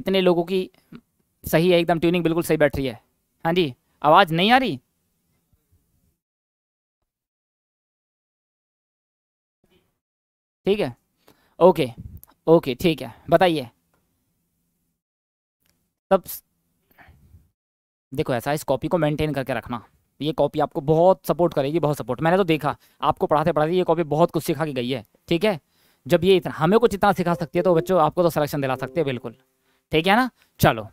कितने लोगों की सही है, एकदम ट्यूनिंग बिल्कुल सही बैठ रही है। हाँ जी, आवाज़ नहीं आ रही? ठीक है, ओके ओके, ठीक है, बताइए। तब देखो, ऐसा इस कॉपी को मेंटेन करके रखना। ये कॉपी आपको बहुत सपोर्ट करेगी, बहुत सपोर्ट मैंने तो देखा, आपको पढ़ाते पढ़ाते ये कॉपी बहुत कुछ सिखा के गई है, ठीक है? जब ये इतना हमें कुछ इतना सिखा सकती है तो बच्चों, आपको तो सिलेक्शन दिला सकते हैं, बिल्कुल। ठीक है ना? चलो।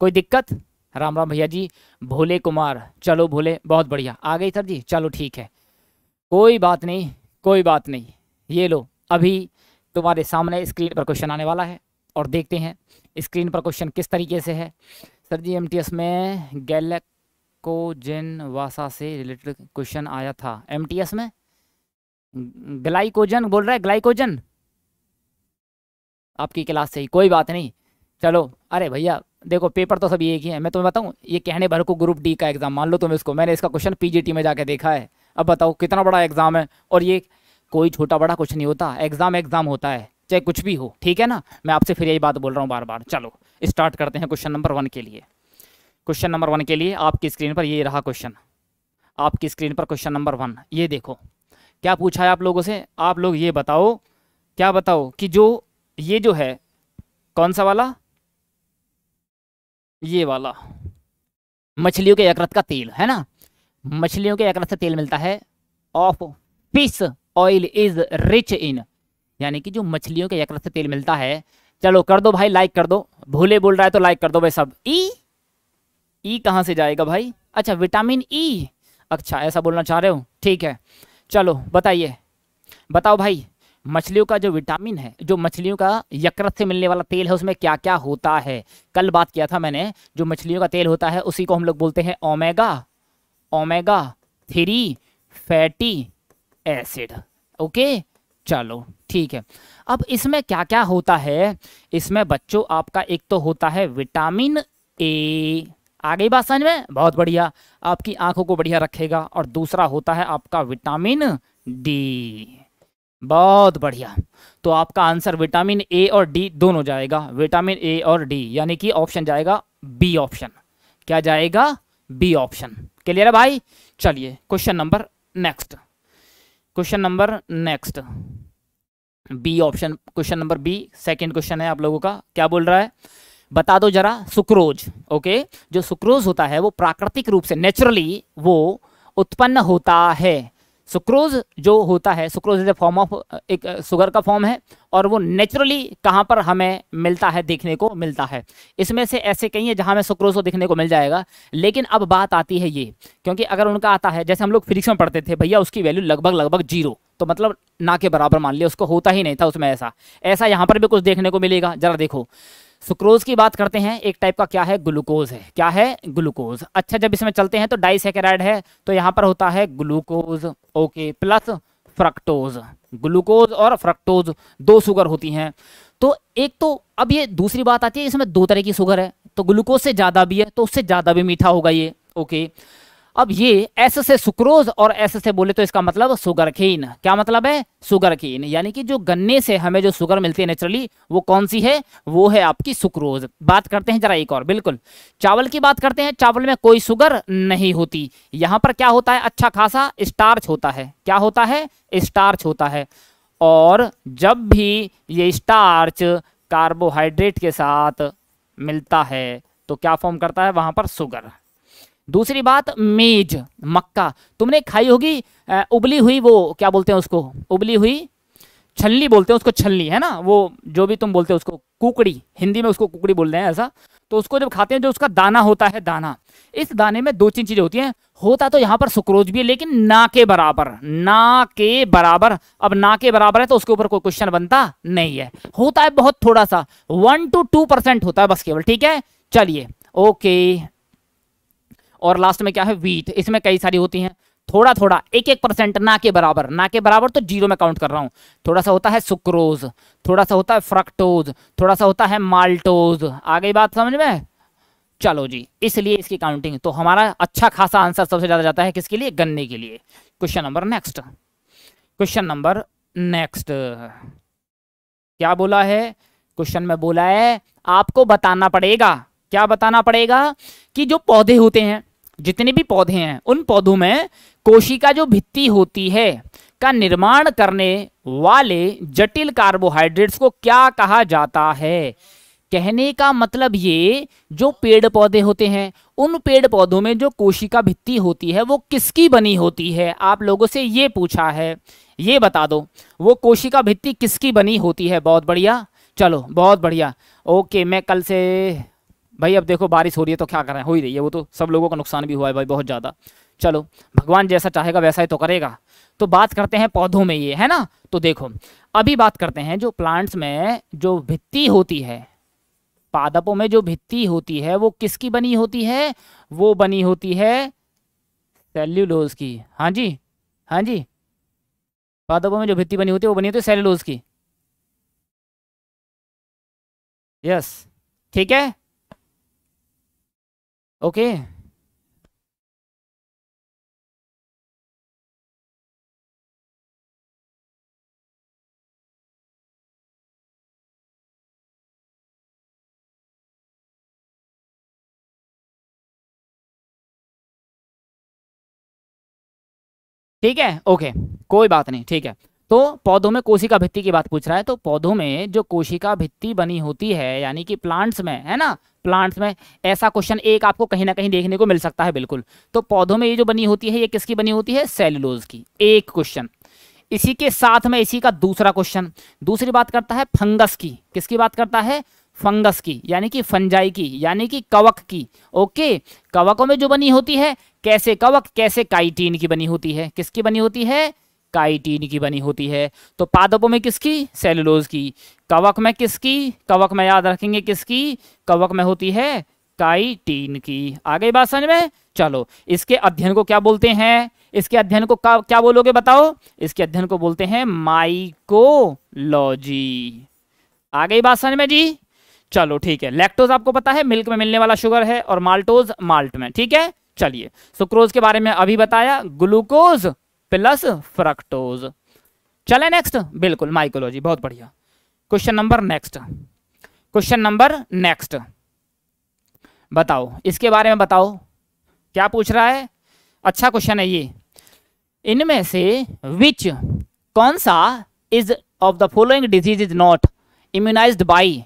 कोई दिक्कत? राम राम भैया जी। भोले कुमार। चलो भोले, बहुत बढ़िया। आ गई सर जी? चलो ठीक है। कोई बात नहीं, कोई बात नहीं। ये लो, अभी तुम्हारे सामने स्क्रीन पर क्वेश्चन आने वाला है और देखते हैं स्क्रीन पर क्वेश्चन किस तरीके से है। सर जी एम में गैलेकोजेन वासा से रिलेटेड क्वेश्चन आया था। एमटीएस में? ग्लाइकोजन, बोल रहा है, ग्लाइकोजन? आपकी क्लास से ही। कोई बात नहीं। चलो, अरे भैया, देखो पेपर तो सब एक ही है। मैं तुम्हें बताऊँ, ये कहने भर को ग्रुप डी का एग्ज़ाम मान लो तुम इसको, मैंने इसका क्वेश्चन पीजीटी में जाके देखा है। अब बताओ, कितना बड़ा एग्ज़ाम है? और ये कोई छोटा बड़ा कुछ नहीं होता। एग्ज़ाम एग्ज़ाम होता है, चाहे कुछ भी हो, ठीक है ना? मैं आपसे फिर यही बात बोल रहा हूँ बार बार चलो स्टार्ट करते हैं क्वेश्चन नंबर वन के लिए। क्वेश्चन नंबर वन के लिए आपकी स्क्रीन पर ये रहा क्वेश्चन आपकी स्क्रीन पर क्वेश्चन नंबर वन ये देखो। क्या पूछा है आप लोगों से? आप लोग ये बताओ, क्या बताओ कि जो, ये जो है, कौन सा वाला? ये वाला। मछलियों के यकृत का तेल, है ना? मछलियों के यकृत से तेल मिलता है। Of fish oil is rich in यानी कि जो मछलियों के यकृत से तेल मिलता है। चलो, कर दो भाई लाइक कर दो। भूले बोल रहा है तो लाइक कर दो भाई सब। ई ई कहाँ से जाएगा भाई? अच्छा विटामिन ई अच्छा ऐसा बोलना चाह रहे हो? ठीक है। चलो, बताइए। बताओ भाई मछलियों का जो विटामिन है, जो मछलियों का यकृत से मिलने वाला तेल है, उसमें क्या क्या होता है? कल बात किया था मैंने, जो मछलियों का तेल होता है, उसी को हम लोग बोलते हैं omega omega three fatty acid okay चलो, ठीक है। अब इसमें क्या क्या होता है? इसमें बच्चों, आपका एक तो होता है विटामिन ए आ गई बात समझ में? बहुत बढ़िया। आपकी आँखों को बढ़िया रखेगा। और दूसरा होता है आपका विटामिन डी बहुत बढ़िया। तो आपका आंसर विटामिन ए और डी दोनों जाएगा। विटामिन ए और डी यानी कि ऑप्शन जाएगा बी ऑप्शन। क्या जाएगा? B option. क्लियर है भाई? चलिए question number next question number next B option question number B second question है आप लोगों का। क्या बोल रहा है? बता दो जरा, सुक्रोज ओके जो सुक्रोज होता है, वो प्राकृतिक रूप से नेचुरली वो उत्पन्न होता है। सुक्रोज जो होता है, sucrose is a form of एक शुगर का फॉर्म है, और वो नेचुरली कहाँ पर हमें मिलता है, देखने को मिलता है। इसमें से ऐसे कई है जहाँ हमें सुक्रोज को देखने को मिल जाएगा, लेकिन अब बात आती है ये, क्योंकि अगर उनका आता है, जैसे हम लोग फिजिक्स में पढ़ते थे, भैया उसकी वैल्यू लगभग लगभग ज़ीरो तो मतलब ना के बराबर मान लिया, उसको होता ही नहीं था उसमें ऐसा। ऐसा यहाँ पर भी कुछ देखने को मिलेगा, जरा देखो। सुक्रोज की बात करते हैं, एक टाइप का क्या है? ग्लूकोज है। क्या है? ग्लूकोज अच्छा जब इसमें चलते हैं तो डाइसेकेराइड है तो यहाँ पर होता है glucose okay plus fructose glucose और फ्रक्टोज दो शुगर होती हैं। तो एक तो अब ये दूसरी बात आती है, इसमें दो तरह की शुगर है। तो ग्लूकोज से ज़्यादा भी है तो उससे ज़्यादा भी मीठा होगा ये ओके अब ये एस से सुक्रोज और एस से बोले तो इसका मतलब सुगर खीन क्या मतलब है? सुगर खीन यानी कि जो गन्ने से हमें जो शुगर मिलती है नेचुरली वो कौन सी है? वो है आपकी सुक्रोज। बात करते हैं जरा एक और, बिल्कुल। चावल की बात करते हैं, चावल में कोई सुगर नहीं होती। यहाँ पर क्या होता है? अच्छा खासा स्टार्च होता है। क्या होता है? स्टार्च होता है। और जब भी ये स्टार्च कार्बोहाइड्रेट के साथ मिलता है तो क्या फॉर्म करता है? वहाँ पर शुगर दूसरी बात, मेज, मक्का। तुमने खाई होगी उबली हुई वो, क्या बोलते हैं उसको? उबली हुई छल्ली बोलते हैं उसको छल्ली है ना? वो जो भी तुम बोलते हो उसको, कुकड़ी। हिंदी में उसको कुकड़ी बोलते हैं ऐसा। तो उसको जब खाते हैं, जो उसका दाना होता है, दाना। इस दाने में दो तीन चीज़ें होती हैं। होता तो यहाँ पर सुक्रोज भी है, लेकिन ना के बराबर, ना के बराबर। अब ना के बराबर है तो उसके ऊपर कोई क्वेश्चन बनता नहीं है। होता है बहुत थोड़ा सा। वन टू टू परसेंट होता है बस केवल, ठीक है? चलिए ओके और लास्ट में क्या है? वीट इसमें कई सारी होती हैं। थोड़ा थोड़ा एक एक परसेंट ना के बराबर। ना के बराबर तो ज़ीरो में काउंट कर रहा हूँ। थोड़ा सा होता है सुक्रोज थोड़ा सा होता है फ्रक्टोज थोड़ा सा होता है माल्टोज आ गई बात समझ में? चलो जी, इसलिए इसकी काउंटिंग तो हमारा अच्छा खासा आंसर सबसे ज़्यादा जाता है किसके लिए? गन्ने के लिए। Question number next question number next क्या बोला है? क्वेश्चन में बोला है, आपको बताना पड़ेगा। क्या बताना पड़ेगा? कि जो पौधे होते हैं जितने भी पौधे हैं, उन पौधों में कोशिका जो भित्ति होती है का निर्माण करने वाले जटिल कार्बोहाइड्रेट्स को क्या कहा जाता है? कहने का मतलब ये, जो पेड़ पौधे होते हैं, उन पेड़ पौधों में जो कोशिका भित्ति होती है, वो किसकी बनी होती है? आप लोगों से ये पूछा है। ये बता दो, वो कोशिका भित्ति किसकी बनी होती है? बहुत बढ़िया। चलो, बहुत बढ़िया। ओके, मैं कल से भाई अब देखो बारिश हो रही है तो क्या करें? हो ही रही है वो तो। सब लोगों का नुकसान भी हुआ है भाई बहुत ज़्यादा। चलो, भगवान जैसा चाहेगा वैसा ही तो करेगा। तो बात करते हैं पौधों में ये, है ना? तो देखो, अभी बात करते हैं जो प्लांट्स में जो भित्ति होती है, पादपों में जो भित्ति होती है, वो किसकी बनी होती है? वो बनी होती है सेल्यूलोज की। हाँ जी हाँ जी। पादपों में जो भित्ति बनी होती है, वो बनी होती है सेल्यूलोज की। यस ठीक है? ओके ठीक है? ओके कोई बात नहीं. ठीक है. तो पौधों में कोशिका भित्ति की बात पूछ रहा है तो पौधों में जो कोशिका भित्ति बनी होती है, यानी कि प्लांट्स में, है ना? प्लांट्स में ऐसा क्वेश्चन एक आपको कहीं ना कहीं देखने को मिल सकता है, बिल्कुल। तो पौधों में ये जो बनी होती है, ये किसकी बनी होती है? सेलुलोज की। एक क्वेश्चन। इसी के साथ में इसी का दूसरा क्वेश्चन। दूसरी बात करता है फंगस की। किसकी बात करता है? फंगस की, यानी कि फंजाई की, यानी कि कवक की। ओके, कवकों में जो बनी होती है, कैसे कवक, कैसे काइटीन की बनी होती है? किसकी बनी होती है? काइटीन की बनी होती है। तो पादपों में किसकी? सेलुलोज की। कवक में किसकी? कवक में याद रखेंगे किसकी? कवक में होती है काइटीन की। आगे बात समझ में? चलो, इसके अध्ययन को क्या बोलते हैं? इसके अध्ययन को क्या बोलोगे बताओ? इसके अध्ययन को बोलते हैं माइकोलॉजी। आगे बात समझ में जी? चलो, ठीक है। लैक्टोज आपको पता है, मिल्क में मिलने वाला शुगर है, और माल्टोज माल्ट में, ठीक है? चलिए, सुक्रोज के बारे में अभी बताया, ग्लूकोज प्लस फ्रक्टोज। चले नेक्स्ट बिल्कुल माइकोलॉजी बहुत बढ़िया। Question number next question number next बताओ, इसके बारे में बताओ। क्या पूछ रहा है? अच्छा क्वेश्चन है ये। इनमें से विच कौन सा is of the following disease is not immunised by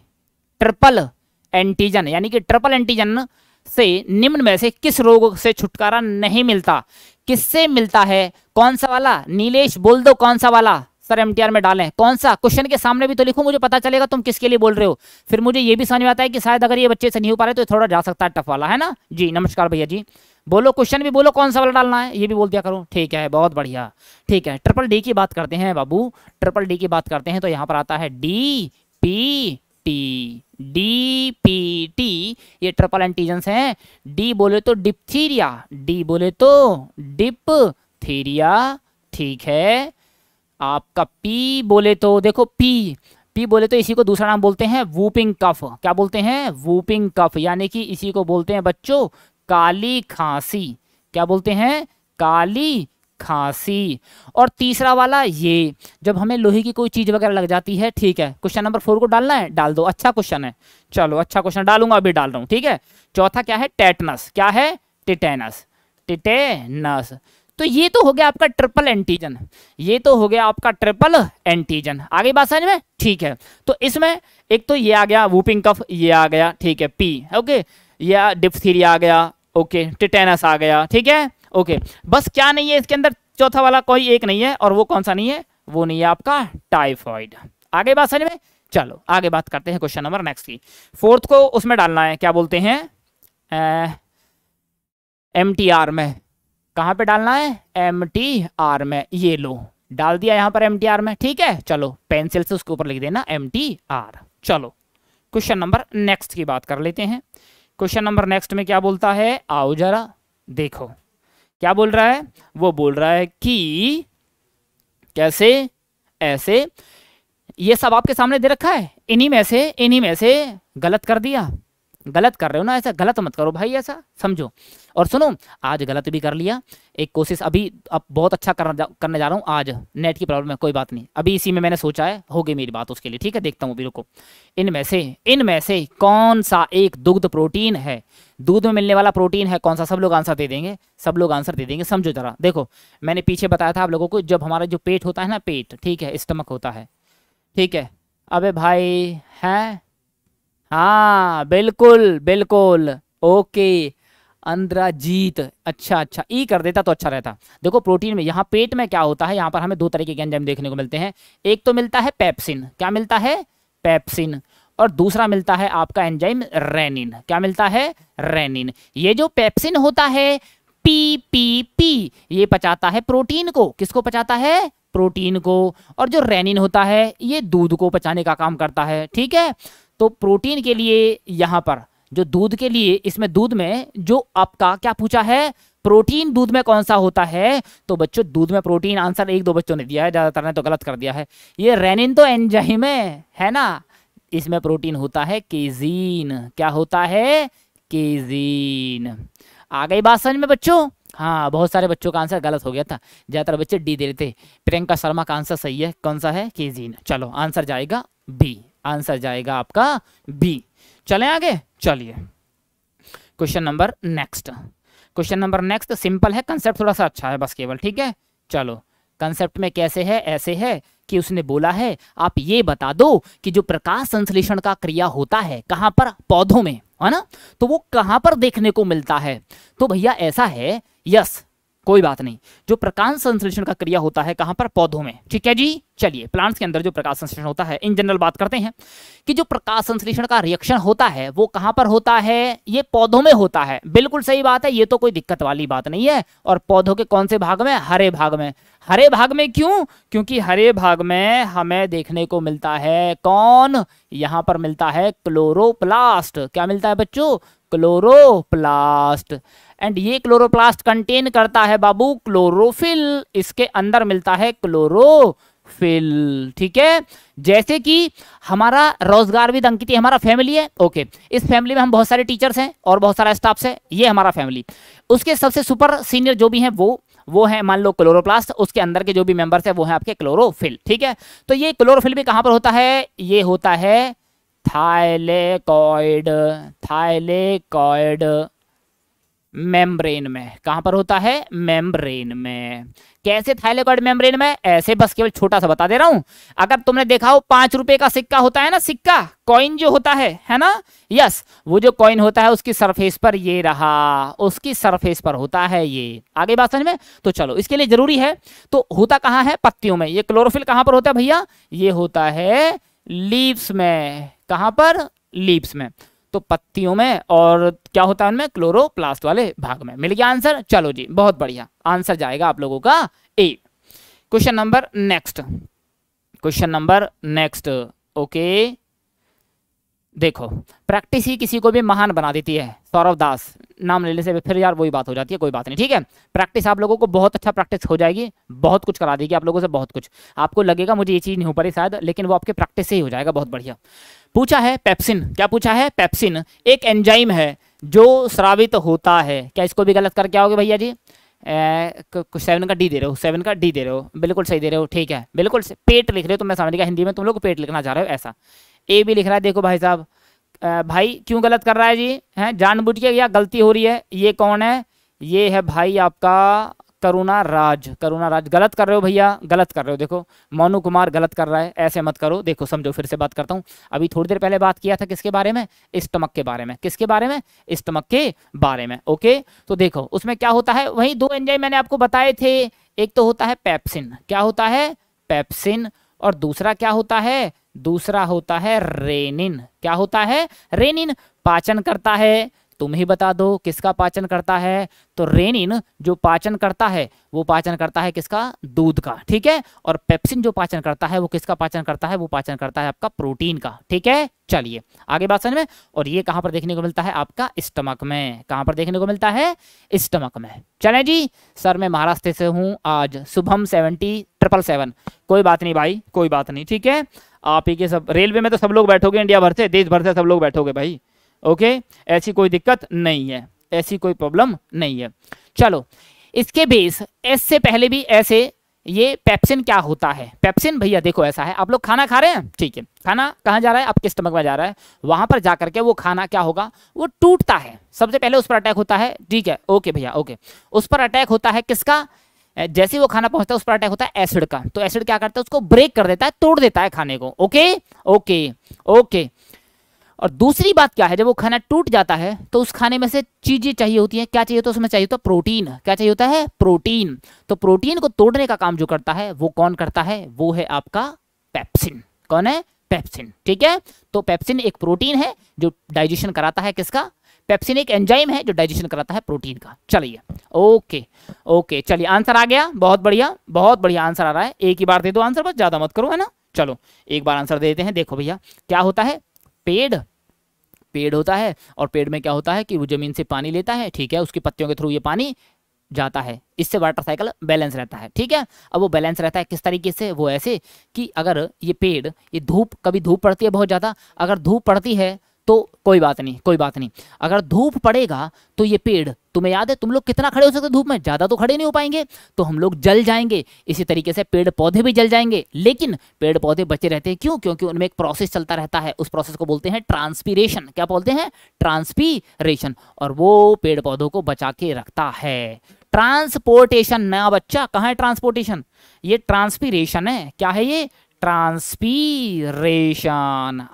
triple antigen यानी कि ट्रिपल एंटीजन से निम्न में से किस रोग से छुटकारा नहीं मिलता? किससे मिलता है? कौन सा वाला? नीलेश, बोल दो कौन सा वाला? सर एमटीआर में डालें। कौन सा? क्वेश्चन के सामने भी तो लिखो, मुझे पता चलेगा तुम किसके लिए बोल रहे हो। फिर मुझे ये भी समझ में आता है कि शायद अगर ये बच्चे से नहीं हो पा रहे तो थोड़ा जा सकता है टफ वाला, है ना? जी, नमस्कार भैया जी। बोलो क्वेश्चन भी, बोलो कौन सा वाला डालना है? ये भी बोल दिया करो। ठीक है, बहुत बढ़िया। ठीक है ट्रिपल डी की बात करते हैं बाबू। ट्रिपल डी की बात करते हैं तो यहाँ पर आता है D P T D P T ये ट्रिपल एंटीजेंस हैं। डी बोले तो डिप्थीरिया डी बोले तो डिप्थीरिया ठीक है। आपका पी बोले तो देखो पी पी बोले तो इसी को दूसरा नाम बोलते हैं वूपिंग कफ क्या बोलते हैं? वूपिंग कफ यानी कि इसी को बोलते हैं बच्चों, काली खांसी। क्या बोलते हैं? काली खांसी। और तीसरा वाला ये, जब हमें लोहे की कोई चीज़ वगैरह लग जाती है, ठीक है क्वेश्चन नंबर फोर को डालना है, डाल दो अच्छा क्वेश्चन है। चलो अच्छा क्वेश्चन डालूँगा, अभी डाल रहा हूँ, ठीक है। चौथा क्या है? टेटनस क्या है? टिटेनस टिटेनस तो ये तो हो गया आपका ट्रिपल एंटीजन ये तो हो गया आपका ट्रिपल एंटीजन आगे बात समझ में? ठीक है। तो इसमें एक तो ये आ गया वूपिंग कफ ये आ गया, ठीक है पी ओके या डिप्थीरिया आ गया ओके टिटेनस आ गया, ठीक है? ओके, बस क्या नहीं है इसके अंदर? चौथा वाला कोई एक नहीं है, और वो कौन सा नहीं है? वो नहीं है आपका टाइफॉइड आगे बात समझ में? चलो, आगे बात करते हैं क्वेश्चन नंबर नेक्स्ट की। फोर्थ को उसमें डालना है, क्या बोलते हैं? एम टी आर में। कहाँ पे डालना है? एम टी आर में। ये लो, डाल दिया यहाँ पर एम टी आर में, ठीक है? चलो, पेंसिल से उसके ऊपर लिख देना एम टी आर चलो क्वेश्चन नंबर नेक्स्ट की बात कर लेते हैं। क्वेश्चन नंबर नेक्स्ट में क्या बोलता है? आओ जरा, देखो। क्या बोल रहा है? वो बोल रहा है कि कैसे, ऐसे, ये सब आपके सामने दे रखा है? इन्हीं में से, इन्हीं में से गलत कर दिया। गलत कर रहे हो ना ऐसा गलत मत करो भाई ऐसा समझो। और सुनो आज गलत भी कर लिया एक कोशिश अभी अब बहुत अच्छा करना जा, करने जा रहा हूँ आज नेट की प्रॉब्लम है कोई बात नहीं। अभी इसी में मैंने सोचा है हो गई मेरी बात उसके लिए ठीक है देखता हूँ रुको। इनमें से इनमें से कौन सा एक दुग्ध प्रोटीन है? दूध में मिलने वाला प्रोटीन है कौन सा? सब लोग आंसर दे देंगे सब लोग आंसर दे देंगे समझो जरा। देखो मैंने पीछे बताया था आप लोगों को जब हमारा जो पेट होता है ना पेट ठीक है स्टमक होता है ठीक है। अबे भाई हैं? हाँ बिल्कुल बिल्कुल। ओके, अंद्राजीत। अच्छा अच्छा। ई कर देता तो अच्छा रहता। देखो, प्रोटीन में यहाँ पेट में क्या होता है? यहाँ पर हमें दो तरीके के एंजाइम देखने को मिलते हैं। एक तो मिलता है पेप्सिन। क्या मिलता है? पेप्सिन। और दूसरा मिलता है आपका एंजाइम रेनिन। क्या मिलता है? रेनिन। ये जो पेप्सिन होता है, पी पी पी, ये पचाता है प्रोटीन को। किसको पचाता है? प्रोटीन को। और जो रेनिन होता है, ये दूध को पचाने का काम करता है। ठीक है? तो प्रोटीन के लिए यहाँ पर, जो दूध के लिए, इसमें दूध में, जो आपका क्या पूछा है? प्रोटीन दूध में कौन सा होता है? तो बच्चों, दूध में प्रोटीन आंसर एक दो बच्चों ने दिया है, ज़्यादातर ने तो गलत कर दिया है। ये रेनिन तो एंजाइम है है ना? इसमें प्रोटीन होता है केजीन। क्या होता है? केजीन। आ गई बात समझ में बच्चों? हाँ बहुत सारे बच्चों का आंसर गलत हो गया था। ज़्यादातर बच्चे डी दे रहे थे। प्रियंका शर्मा का आंसर सही है। कौन सा है? केजीन। चलो, आंसर जाएगा बी। आंसर जाएगा आपका बी। चलें आगे? चलिए। Question number next. Question number next simple है कंसेप्ट थोड़ा सा अच्छा है बस केवल, ठीक है? चलो। कंसेप्ट में कैसे है? ऐसे है कि उसने बोला है, आप ये बता दो कि जो प्रकाश संश्लेषण का क्रिया होता है, कहाँ पर? पौधों में, है ना? तो वो कहाँ पर देखने को मिलता है? तो भैया ऐसा है यस कोई बात नहीं। जो प्रकाश संश्लेषण का क्रिया होता है कहाँ पर? पौधों में। ठीक है जी? चलिए प्लांट्स के अंदर जो प्रकाश संश्लेषण होता है इन जनरल बात करते हैं कि जो प्रकाश संश्लेषण का रिएक्शन होता है, वो कहाँ पर होता है? ये पौधों में होता है। बिल्कुल सही बात है, ये तो कोई दिक्कत वाली बात नहीं है। और पौधों के कौन से भाग में? हरे भाग में। हरे भाग में क्यों? क्योंकि हरे भाग में हमें देखने को मिलता है कौन? यहाँ पर मिलता है क्लोरोप्लास्ट क्या मिलता है बच्चों? क्लोरोप्लास्ट एंड ये क्लोरोप्लास्ट कंटेन करता है बाबू क्लोरोफिल इसके अंदर मिलता है क्लोरोफिल ठीक है? जैसे कि हमारा रोज़गार विद अंकित हमारा फैमिली है. ओके इस फैमिली में हम बहुत सारे टीचर्स हैं और बहुत सारा स्टाफ है. ये हमारा फैमिली उसके सबसे सुपर सीनियर जो भी हैं वो वो है मान लो क्लोरोप्लास्ट उसके अंदर के जो भी मेंबर्स है वो है आपके क्लोरोफिल ठीक है? तो ये क्लोरोफिल भी कहाँ पर होता है? ये होता है थाइलेकॉइड थाइलेकॉइड मेम्ब्रेन में। कहाँ पर होता है? मेम्ब्रेन में। कैसे थाइलेकॉइड मेम्ब्रेन में? ऐसे बस केवल छोटा सा बता दे रहा हूँ। अगर तुमने देखा हो, पाँच रुपए का सिक्का होता है ना सिक्का? कॉइन जो होता है है ना? यस वो जो कॉइन होता है, उसकी सरफेस पर ये रहा। उसकी सरफेस पर होता है ये। आगे बात समझ में? तो चलो, इसके लिए ज़रूरी है। तो होता कहाँ है? पत्तियों में। ये क्लोरोफिल कहाँ पर होता है भैया? ये होता है लीव्स में। कहाँ पर? लीव्स में। तो पत्तियों में और क्या होता है उनमें? क्लोरोप्लास्ट वाले भाग में। मिल गया आंसर? चलो जी, बहुत बढ़िया। आंसर जाएगा आप लोगों का A. Question number next. Question number next. Okay. देखो, प्रैक्टिस ही किसी को भी महान बना देती है सौरभ दास। नाम लेने से फिर यार वही बात हो जाती है, कोई बात नहीं, ठीक है? प्रैक्टिस आप लोगों को बहुत अच्छा प्रैक्टिस हो जाएगी, बहुत कुछ करा देगी आप लोगों से, बहुत कुछ। आपको लगेगा मुझे ये चीज़ नहीं हो पाई शायद, लेकिन वो आपके प्रैक्टिस से ही हो जाएगा, बहुत बढ़िया। पूछा है पेप्सिन। क्या पूछा है? पेप्सिन। एक एंजाइम है जो श्रावित होता है। क्या इसको भी गलत करके आओगे भैया जी? सेवन का डी दे रहे हो सेवन का डी दे रहे हो। बिल्कुल सही दे रहे हो, ठीक है। बिल्कुल पेट लिख रहे हो तो मैं समझ गया, हिंदी में तुम लोग पेट लिखना चाह रहे हो, ऐसा। ए भी लिख रहा है, देखो भाई साहब। भाई क्यों गलत कर रहा है जी? हैं, जानबूझ के या गलती हो रही है? ये कौन है? ये है भाई आपका करुणा राज करुणा राज, गलत कर रहे हो भैया, गलत कर रहे हो। देखो, मोनू कुमार गलत कर रहा है, ऐसे मत करो। देखो, समझो, फिर से बात करता हूँ। अभी थोड़ी देर पहले बात किया था किसके बारे में? स्टमक के बारे में। किसके बारे में? स्टमक के बारे में, ओके? तो देखो, उसमें क्या होता है? वही दो एंजाइम मैंने आपको बताए थे। एक तो होता है पैप्सिन क्या होता है? पैप्सिन और दूसरा क्या होता है? दूसरा होता है रेनिन क्या होता है? रेनिन पाचन करता है। तुम ही बता दो किसका पाचन करता है। तो रेनिन जो पाचन करता है, वो पाचन करता है किसका? दूध का, ठीक है? और पेप्सिन जो पाचन करता है, वो किसका पाचन करता है? वो पाचन करता है आपका प्रोटीन का, ठीक है? चलिए, आगे बात समझ में? और ये कहाँ पर देखने को मिलता है? आपका स्टमक में, कहाँ पर देखने को मिलता है? स्टमक में। चले जी, सर मैं महाराष्ट्र से हूँ, आज शुभम सेवेंटी ट्रिपल सेवन। कोई बात नहीं भाई, कोई बात नहीं, ठीक है? आप ही के सब, रेलवे में तो सब लोग बैठोगे, इंडिया भर से, देश भर से सब लोग बैठोगे भाई। ओके? ऐसी कोई दिक्कत नहीं है। ऐसी कोई प्रॉब्लम नहीं है। चलो, इसके बेस एस से पहले भी ऐसे, ये पेप्सिन क्या होता है? पेप्सिन भैया देखो ऐसा है। आप लोग खाना खा रहे हैं? ठीक है। खाना कहाँ जा रहा है? आपके स्टमक में जा रहा है। वहाँ पर जाकर के वो खाना क्या होगा? वो टूटता है। सबसे पहले उस पर अटैक होता है। ठीक है। ओके भैया, ओके। उस पर अटैक होता है किसका? जैसे वो खाना पहुँचता है, उस पर अटैक होता है एसिड का। तो एसिड क्या करता है? उसको ब्रेक कर देता है, तोड़ देता है खाने को। ओके? Okay okay. और दूसरी बात क्या है? जब वो खाना टूट जाता है तो उस खाने में से चीज़ें चाहिए होती हैं। क्या चाहिए तो उसमें चाहिए होता है प्रोटीन। क्या चाहिए होता है? प्रोटीन। तो प्रोटीन को तोड़ने का काम जो करता है, वो कौन करता है? वो है आपका पेप्सिन। कौन है? पेप्सिन। ठीक है? तो पेप्सिन एक प्रोटीन है जो डाइजेशन कराता है किसका? पेप्सिन एक एंजाइम है जो डाइजेशन कराता है प्रोटीन का। चलिए। ओके। ओके, चलिए। आंसर आ गया। बहुत बढ़िया। बहुत बढ़िया आंसर आ रहा है। एक ही बार दे दो आंसर बस, ज़्यादा मत करो, है ना? चलो, एक बार आंसर दे देते हैं। देखो भैया, क्या होता है? पेड़। पेड़ होता है और पेड़ में क्या होता है कि वो ज़मीन से पानी लेता है, ठीक है, उसकी पत्तियों के थ्रू ये पानी जाता है। इससे वाटर साइकिल बैलेंस रहता है, ठीक है। अब वो बैलेंस रहता है किस तरीके से? वो ऐसे कि अगर ये पेड़, ये धूप, कभी धूप पड़ती है बहुत ज़्यादा, अगर धूप पड़ती है तो कोई बात नहीं, कोई बात नहीं। अगर धूप पड़ेगा तो ये पेड़ तुम्हें याद है, तुम लोग कितना खड़े हो सकते धूप में? ज़्यादा तो खड़े नहीं हो पाएँगे। तो हम लोग जल जाएँगे। इसी तरीके से पेड़ पौधे भी जल जाएँगे। लेकिन पेड़ पौधे बचे रहते हैं क्यों? क्योंकि उनमें एक प्रोसेस चलता रहता है। उस प्रोसेस को बोलते हैं ट्रांसपीरेशन क्या बोलते हैं? ट्रांसपीरेशन और वो पेड़ पौधों को बचा के रखता है। ट्रांसपोर्टेशन नया बच्चा, कहाँ है ट्रांसपोर्टेशन ये ट्रांसपीरेशन है। क्या है ये? ट्रांसपीरेशन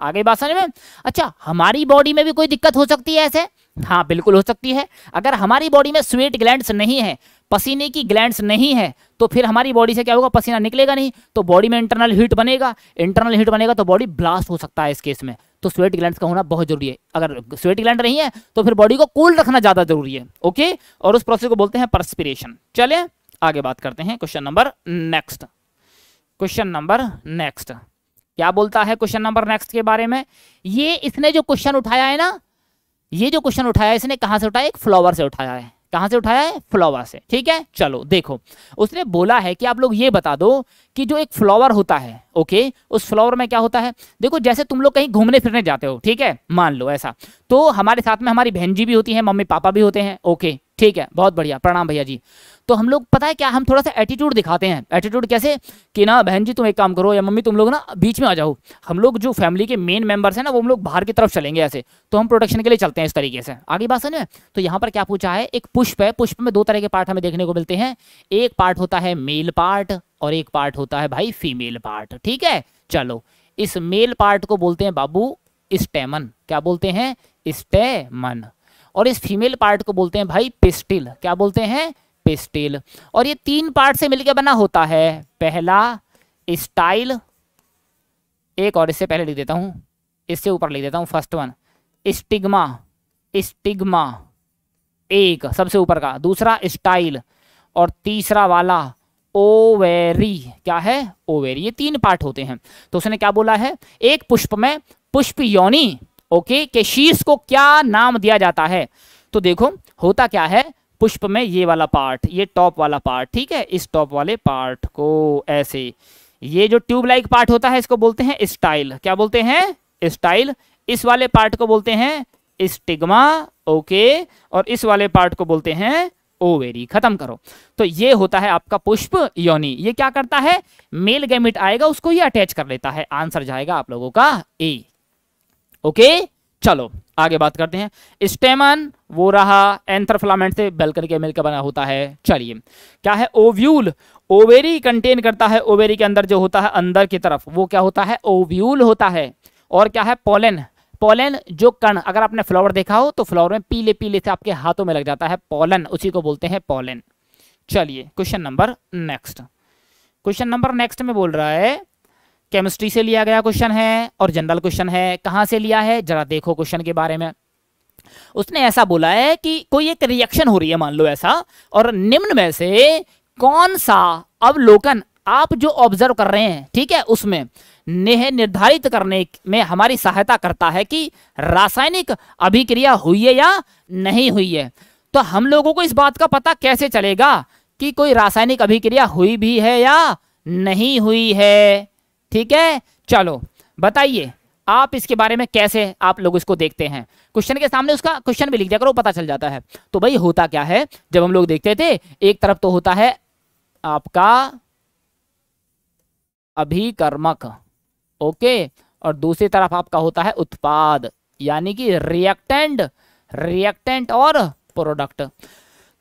आगे बात समझ में? अच्छा हमारी बॉडी में भी कोई दिक्कत हो सकती है ऐसे? हाँ बिल्कुल हो सकती है। अगर हमारी बॉडी में स्वेट ग्लैंड्स नहीं है, पसीने की ग्लैंड्स नहीं है तो फिर हमारी बॉडी से क्या होगा? पसीना निकलेगा नहीं। तो बॉडी में इंटरनल हीट बनेगा। इंटरनल हीट बनेगा तो बॉडी ब्लास्ट हो सकता है इस केस में। तो स्वेट ग्लैंड्स का होना बहुत ज़रूरी है। अगर स्वेट ग्लैंड नहीं है तो फिर बॉडी को कूल रखना ज़्यादा ज़रूरी है। ओके और उस प्रोसेस को बोलते हैं परस्पिरेशन चले, आगे बात करते हैं। Question number next question number next क्या बोलता है क्वेश्चन नंबर नेक्स्ट के बारे में? ये इसने जो क्वेश्चन उठाया है ना ये जो क्वेश्चन उठाया इसने कहाँ से उठाया? एक फ्लावर से उठाया है। कहाँ से उठाया है? फ्लावर से। ठीक है? चलो, देखो। उसने बोला है कि आप लोग ये बता दो कि जो एक फ्लावर होता है ओके उस फ्लावर में क्या होता है? देखो, जैसे तुम लोग कहीं घूमने फिरने जाते हो, ठीक है? मान लो ऐसा। तो हमारे साथ में हमारी बहन जी भी होती है, मम्मी पापा भी होते हैं ओके ठीक है? बहुत बढ़िया। प्रणाम भैया जी। तो हम लोग, पता है क्या, हम थोड़ा सा एटीट्यूड दिखाते हैं। एटीट्यूड कैसे? कि ना, बहन जी, तुम एक काम करो, या मम्मी, तुम लोग ना, बीच में आ जाओ। हम लोग जो फैमिली के मेन मेंबर्स हैं ना, वो हम लोग बाहर की तरफ़ चलेंगे ऐसे। तो हम प्रोटेक्शन के लिए चलते हैं इस तरीके से। आगे बात सुनिए। तो यहाँ पर क्या पूछा है? एक पुष्प है। पुष्प में दो तरह के पार्ट हमें देखने को मिलते हैं। एक पार्ट होता है मेल पार्ट और एक पार्ट होता है भाई फीमेल पार्ट ठीक है? चलो, इस मेल पार्ट को बोलते हैं बाबू स्टेमन। क्या बोलते हैं? स्टेमन। और इस फीमेल पार्ट को बोलते हैं भाई पिस्टिल। क्या बोलते हैं? पिस्टिल और ये तीन पार्ट से मिलकर बना होता है। पहला स्टाइल, एक और इससे पहले लिख देता हूँ, इससे ऊपर लिख देता हूँ, फ़र्स्ट वन। स्टिग्मा स्टिग्मा, एक, सबसे ऊपर का। दूसरा स्टाइल, और तीसरा वाला ओवेरी। क्या है? ओवेरी। ये तीन पार्ट होते हैं। तो उसने क्या बोला है? एक पुष्प में पुष्प योनी, ओके, के शीर्ष को क्या नाम दिया जाता है? तो देखो, होता क्या है? पुष्प में ये वाला पार्ट ये टॉप वाला पार्ट ठीक है? इस टॉप वाले पार्ट को ऐसे। ये जो ट्यूब लाइक पार्ट होता है, इसको बोलते हैं स्टाइल क्या बोलते हैं? स्टाइल इस वाले पार्ट को बोलते हैं स्टिग्मा ओके और इस वाले पार्ट को बोलते हैं ओवेरी खत्म करो। तो ये होता है आपका पुष्प, योनि ये क्या करता है? मेल गैमिट आएगा, उसको ये अटैच कर लेता है। आंसर जाएगा आप लोगों का ए ओके चलो। आगे बात करते हैं। स्टेमन, वो रहा एंथरफ्लामेंट से बेलकन के मिलकर बना होता है। चलिए, क्या है? ओव्यूल। ओवेरी कंटेन करता है, ओवेरी के अंदर जो होता है, अंदर की तरफ़। वो क्या होता है? ओव्यूल होता है। और क्या है? पोलन। पोलन जो कण, अगर आपने फ्लावर देखा हो तो फ्लावर में पीले पीले से आपके हाथों में लग जाता है पोलन। उसी को बोलते हैं पोलन। चलिए, question number next. Question number next में बोल रहा है केमिस्ट्री से लिया गया क्वेश्चन है और जनरल क्वेश्चन है। कहाँ से लिया है? जरा देखो क्वेश्चन के बारे में। उसने ऐसा बोला है कि कोई एक रिएक्शन हो रही है, मान लो ऐसा, और निम्न में से कौन सा अवलोकन आप जो ऑब्ज़र्व कर रहे हैं, ठीक है, उसमें नेह निर्धारित करने में हमारी सहायता करता है कि रासायनिक अभिक्रिया हुई है या नहीं हुई है। तो हम लोगों को इस बात का पता कैसे चलेगा कि कोई रासायनिक अभिक्रिया हुई भी है या नहीं हुई है? ठीक है? चलो, बताइए, आप इसके बारे में कैसे आप लोग इसको देखते हैं? क्वेश्चन के सामने उसका क्वेश्चन भी लिख दिया करो, पता चल जाता है। तो भाई, होता क्या है? जब हम लोग देखते थे, एक तरफ़ तो होता है आपका अभिकर्मक, ओके? और दूसरी तरफ़ आपका होता है उत्पाद, यानी कि रिएक्टेंट रिएक्टेंट और प्रोडक्ट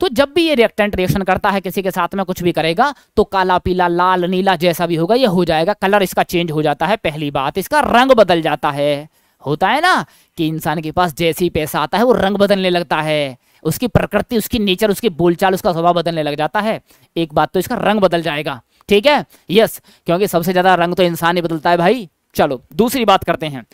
तो जब भी ये रिएक्टेंट रिएक्शन करता है, किसी के साथ में कुछ भी करेगा तो काला, पीला, लाल, नीला जैसा भी होगा, ये हो जाएगा। कलर इसका चेंज हो जाता है, पहली बात। इसका रंग बदल जाता है। होता है ना कि इंसान के पास जैसे पैसा आता है, वो रंग बदलने लगता है। उसकी प्रकृति, उसकी नेचर उसकी बोलचाल, उसका स्वभाव बदलने लग जाता है। एक बात तो इसका रंग बदल जाएगा। ठीक है? यस क्योंकि सबसे ज़्यादा रंग तो इंसान ही बदलता है भाई। चलो, दूसरी बात करते हैं।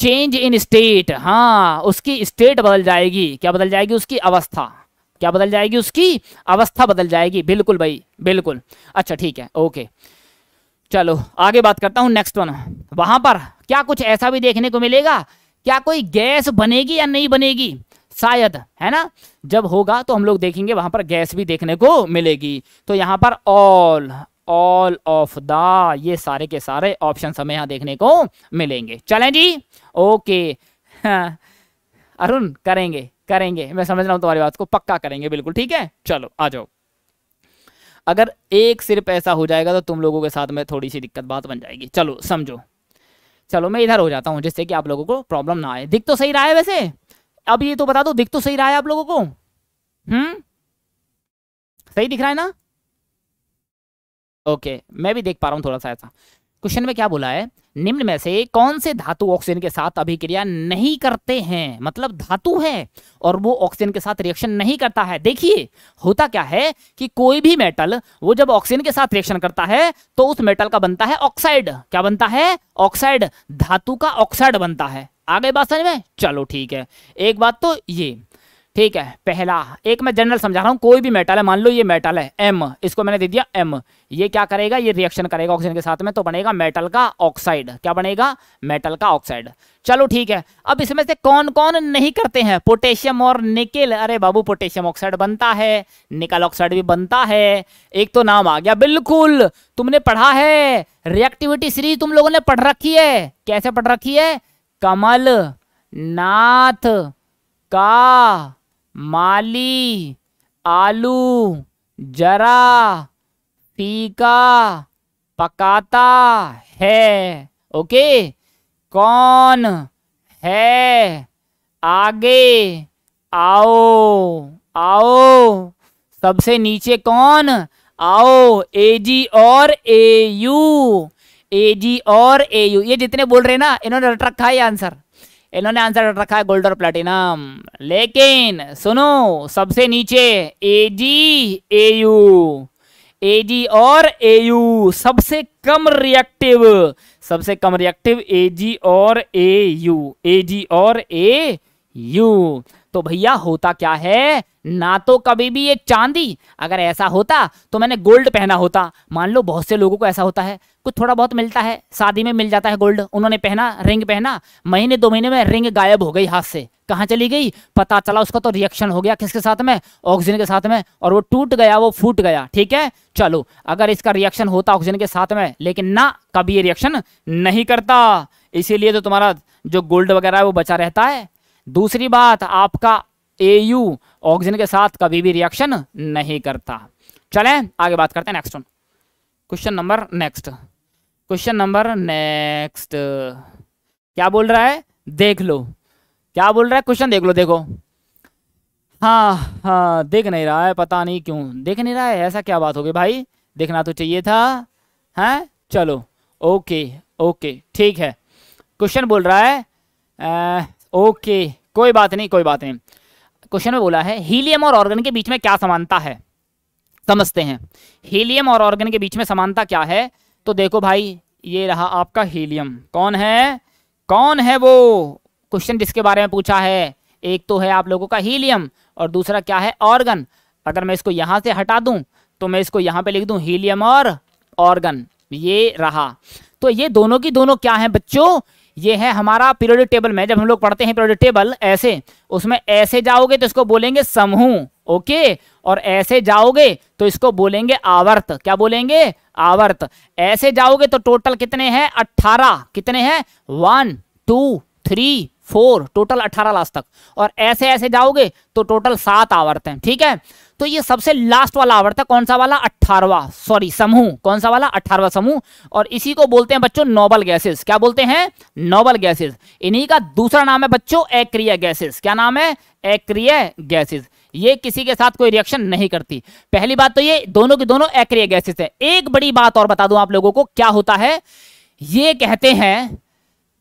चेंज इन स्टेट हाँ उसकी स्टेट बदल जाएगी। क्या बदल जाएगी? उसकी अवस्था। क्या बदल जाएगी उसकी? अवस्था बदल जाएगी। बिल्कुल भाई बिल्कुल। अच्छा ठीक है ओके। चलो आगे बात करता हूँ नेक्स्ट वन वहाँ पर क्या कुछ ऐसा भी देखने को मिलेगा? क्या कोई गैस बनेगी या नहीं बनेगी? शायद है ना? जब होगा तो हम लोग देखेंगे वहाँ पर गैस भी देखने को मिलेगी। तो यहाँ पर ऑल ऑल ऑफ़ द ये सारे के सारे ऑप्शन हमें यहाँ देखने को मिलेंगे। चलें जी ओके। हाँ, अरुण करेंगे। करेंगे। मैं समझ रहा हूँ तुम्हारी बात को, पक्का करेंगे, बिल्कुल, ठीक है? चलो, आ जाओ। अगर एक सिर्फ़ ऐसा हो जाएगा तो तुम लोगों के साथ में थोड़ी सी दिक्कत बात बन जाएगी। चलो, समझो। चलो, मैं इधर हो जाता हूँ, जिससे कि आप लोगों को प्रॉब्लम ना आए। दिख तो सही रहा है वैसे? अब ये तो बता दो, दिख तो सही रहा है आप लोगों को? हम्म? सही दिख रहा है ना? ओके, मैं भी देख पा रहा हूँ थोड़ा सा ऐसा। क्वेश्चन में क्या बोला है? निम्न में से कौन से धातु ऑक्सीजन के साथ अभिक्रिया नहीं करते हैं? मतलब धातु है और वो ऑक्सीजन के साथ रिएक्शन नहीं करता है। देखिए, होता क्या है कि कोई भी मेटल वो जब ऑक्सीजन के साथ रिएक्शन करता है तो उस मेटल का बनता है ऑक्साइड क्या बनता है? ऑक्साइड धातु का ऑक्साइड बनता है। आगे बात समझ में? चलो ठीक है। एक बात तो ये ठीक है, पहला। एक मैं जनरल समझा रहा हूँ, कोई भी मेटल है, मान लो ये मेटल है एम इसको मैंने दे दिया एम ये क्या करेगा? ये रिएक्शन करेगा ऑक्सीजन के साथ में तो बनेगा मेटल का ऑक्साइड क्या बनेगा? मेटल का ऑक्साइड चलो ठीक है, अब इसमें से कौन कौन नहीं करते हैं? पोटेशियम और निकेल अरे बाबू पोटेशियम ऑक्साइड बनता है निकल ऑक्साइड भी बनता है। एक तो नाम आ गया, बिल्कुल। तुमने पढ़ा है रिएक्टिविटी सीरीज़ तुम लोगों ने पढ़ रखी है। कैसे पढ़ रखी है? कमल नाथ का माली, आलू, जरा, फीका, पकाता है। ओके? कौन है? आगे। आओ आओ। सबसे नीचे कौन? आओ, ए जी और ए यू। ए जी और ए यू। ये जितने बोल रहे ना, इन्होंने रट रखा है आंसर इन्होंने आंसर रखा है गोल्ड और प्लेटिनम लेकिन सुनो, सबसे नीचे ए जी ए यू ए जी और ए यू सबसे कम रिएक्टिव सबसे कम रिएक्टिव ए जी और ए यू ए जी और ए यू तो भैया होता क्या है? ना तो कभी भी ये चांदी। अगर ऐसा होता तो मैंने गोल्ड पहना होता। मान लो बहुत से लोगों को ऐसा होता है। कुछ थोड़ा बहुत मिलता है। शादी में मिल जाता है गोल्ड। उन्होंने पहना, रिंग पहना। महीने दो महीने में रिंग गायब हो गई हाथ से। कहाँ चली गई? पता चला उसका तो रिएक्शन हो गया किसके साथ में? ऑक्सीजन के साथ में। और वो टूट गया, वो फूट गया। ठीक है? चलो, अगर इसका रिएक्शन होता ऑक्सीजन के साथ में, लेकिन ना, कभी ये रिएक्शन नहीं करता। इसीलिए तो तुम्हारा जो गोल्ड वगैरह है, वो बचा रहता है। दूसरी बात, आपका ए यू ऑक्सीजन के साथ कभी भी रिएक्शन नहीं करता। चलें, आगे बात करते हैं next one question number next question number next क्या बोल रहा है? देख लो। क्या बोल रहा है? क्वेश्चन देख लो, देखो। हाँ हाँ देख नहीं रहा है, पता नहीं क्यों। देख नहीं रहा है? ऐसा क्या बात होगी भाई? देखना तो चाहिए था। हैं? चलो। ओके ओके, ठीक है। क्वेश्चन बोल रहा है ओके कोई बात नहीं, कोई बात नहीं। क्वेश्चन में बोला है हीलियम और ऑर्गन के बीच में क्या समानता है? समझते हैं। हीलियम और ऑर्गन के बीच में समानता क्या है? तो देखो भाई, ये रहा आपका हीलियम कौन है? कौन है वो? क्वेश्चन जिसके बारे में पूछा है। एक तो है आप लोगों का हीलियम और दूसरा क्या है? ऑर्गन अगर मैं इसको यहाँ से हटा दूँ तो मैं इसको यहाँ पे लिख दूँ हीलियम और ऑर्गन ये रहा। तो ये दोनों की दोनों क्या है बच्चों? ये है हमारा पीरियोडिक टेबल में, जब हम लोग पढ़ते हैं पीरियोडिक टेबल ऐसे, उसमें ऐसे जाओगे तो इसको बोलेंगे समूह, ओके? और ऐसे जाओगे तो इसको बोलेंगे आवर्त। क्या बोलेंगे? आवर्त। ऐसे जाओगे तो टोटल कितने हैं? अट्ठारह। कितने हैं? One two three four total अठारह लास्ट तक। और ऐसे ऐसे जाओगे तो टोटल सात आवर्त हैं। ठीक है? तो ये सबसे लास्ट वाला आवर्त है, कौन सा वाला? अट्ठारवा सॉरी समूह। कौन सा वाला? अट्ठारवा समूह। और इसी को बोलते हैं बच्चों नोबल गैसेस क्या बोलते हैं? नोबल गैसेस इन्हीं का दूसरा नाम है बच्चों एक्रिय गैसेस क्या नाम है? एक्रिय गैसेस ये किसी के साथ कोई रिएक्शन नहीं करती। पहली बात तो ये, दोनों के दोनों एक्रिय गैसेस है। एक बड़ी बात और बता दूँ आप लोगों को, क्या होता है? ये कहते हैं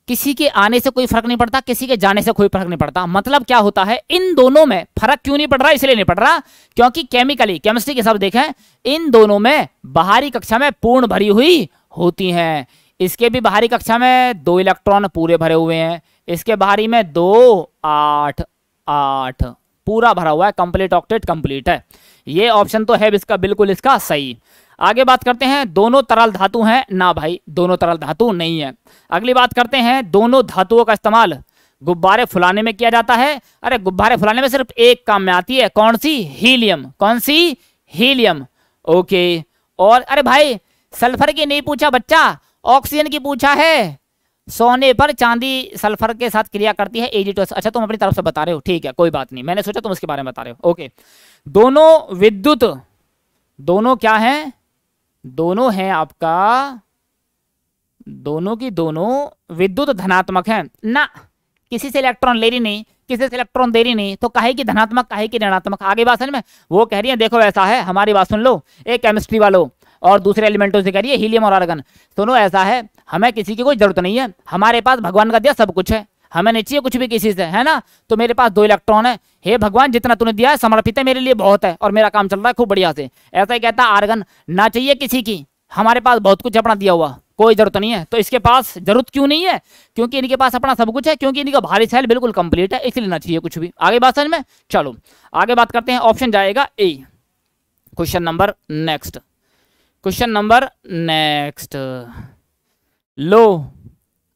किसी के आने से कोई फ़र्क नहीं पड़ता, किसी के जाने से कोई फ़र्क नहीं पड़ता। मतलब क्या होता है? इन दोनों में फ़र्क क्यों नहीं पड़ रहा? इसलिए नहीं पड़ रहा, क्योंकि केमिकली केमिस्ट्री के सब देखें, इन दोनों में बाहरी कक्षा में पूर्ण भरी हुई होती हैं। इसके भी बाहरी कक्षा में दो इलेक्ट्रॉन पूरे भरे हुए हैं। इसके बाहरी में दो, आठ आठ, पूरा भरा हुआ है कंप्लीट ऑक्टेट कंप्लीट है। ये ऑप्शन तो है इसका, बिल्कुल इसका सही। आगे बात करते हैं, दोनों तरल धातु हैं। ना भाई, दोनों तरल धातु नहीं है। अगली बात करते हैं, दोनों धातुओं का इस्तेमाल गुब्बारे फुलाने में किया जाता है। अरे, गुब्बारे फुलाने में सिर्फ़ एक काम में आती है, कौन सी? हीलियम। कौन सी? हीलियम। ओके। और, अरे भाई, सल्फ़र की नहीं पूछा बच्चा, ऑक्सीजन की पूछा है। सोने पर चांदी सल्फ़र के साथ क्रिया करती है, एजिटोस। अच्छा तुम अपनी तरफ़ से बता रहे हो, ठीक है, कोई बात नहीं। मैंने सोचा तुम उसके बारे में बता रहे हो। ओके। दोनों विद्युत, दोनों क्या हैं? दोनों हैं आपका, दोनों की दोनों विद्युत धनात्मक हैं। ना, किसी से इलेक्ट्रॉन ले रही नहीं, किसी से इलेक्ट्रॉन दे रही नहीं तो कहे की धनात्मक, कहे की ऋणात्मक? आगे बात में? वो कह रही है, देखो ऐसा है, हमारी बात सुन लो, एक केमिस्ट्री वालों और दूसरे एलिमेंटों से कह रही है हीलियम और आर्गन सुनो, ऐसा है, हमें किसी की कोई ज़रूरत नहीं है, हमारे पास भगवान का दिया सब कुछ है। हमें नहीं चाहिए कुछ भी किसी से, है ना? तो मेरे पास दो इलेक्ट्रॉन है। हे भगवान, जितना तूने दिया है, समर्पित है मेरे लिए बहुत है और मेरा काम चल रहा है खूब बढ़िया से। ऐसा ही कहता आर्गन, ना चाहिए किसी की। हमारे पास बहुत कुछ अपना दिया हुआ, कोई ज़रूरत नहीं है। तो इसके पास ज़रूरत क्यों नहीं है? क्योंकि इनके पास अपना सब कुछ है, क्योंकि इनका भारी सेल बिल्कुल कंप्लीट है, इसलिए ना चाहिए कुछ भी। आगे बात समझ में? चलो, आगे बात करते हैं, ऑप्शन जाएगा A. Question number next. Question number next. लो।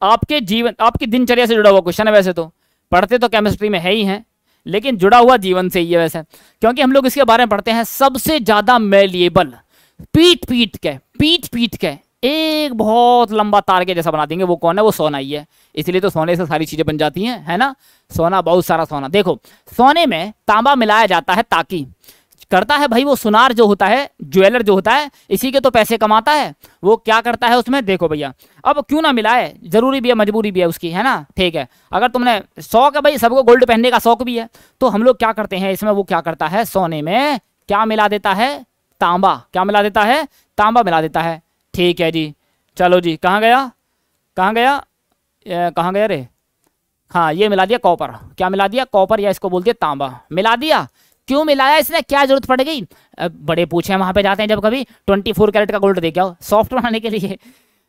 आपके जीवन, आपकी दिनचर्या से जुड़ा हुआ क्वेश्चन है वैसे तो। पढ़ते तो केमिस्ट्री में है ही हैं, लेकिन जुड़ा हुआ जीवन से ही है वैसे। क्योंकि हम लोग इसके बारे में पढ़ते हैं, सबसे ज़्यादा मेलिएबल पीट पीट के पीट पीट के, एक बहुत लंबा तार के जैसा बना देंगे, वो कौन है? वो सोना ही है। इसलिए तो सोने से सारी चीज़ें बन जाती हैं, है ना? सोना, बहुत सारा सोना। देखो, सोने में तांबा मिलाया जाता है ताकि करता है भाई, वो सुनार जो होता है, ज्वेलर जो होता है, इसी के तो पैसे कमाता है। वो क्या करता है उसमें? देखो भैया, अब क्यों ना मिलाए? ज़रूरी भी है, मजबूरी भी है उसकी, है ना? ठीक है। अगर तुमने शौक है भाई, सबको गोल्ड पहनने का शौक भी है तो हम लोग क्या करते हैं इसमें? वो क्या करता है? सोने में क्या मिला देता है? तांबा। क्या मिला देता है? तांबा मिला देता है। ठीक है जी। चलो जी, कहाँ गया? कहाँ गया? कहाँ गया रे? हाँ ये मिला दिया कॉपर। क्या मिला दिया? कॉपर या इसको बोल दिया तांबा। मिला दिया? क्यों मिलाया इसने क्या ज़रूरत पड़ गई? बड़े पूछे वहाँ पे जाते हैं जब कभी। ट्वेंटी फोर कैरेट का गोल्ड दे क्या सॉफ्ट बनाने के लिए।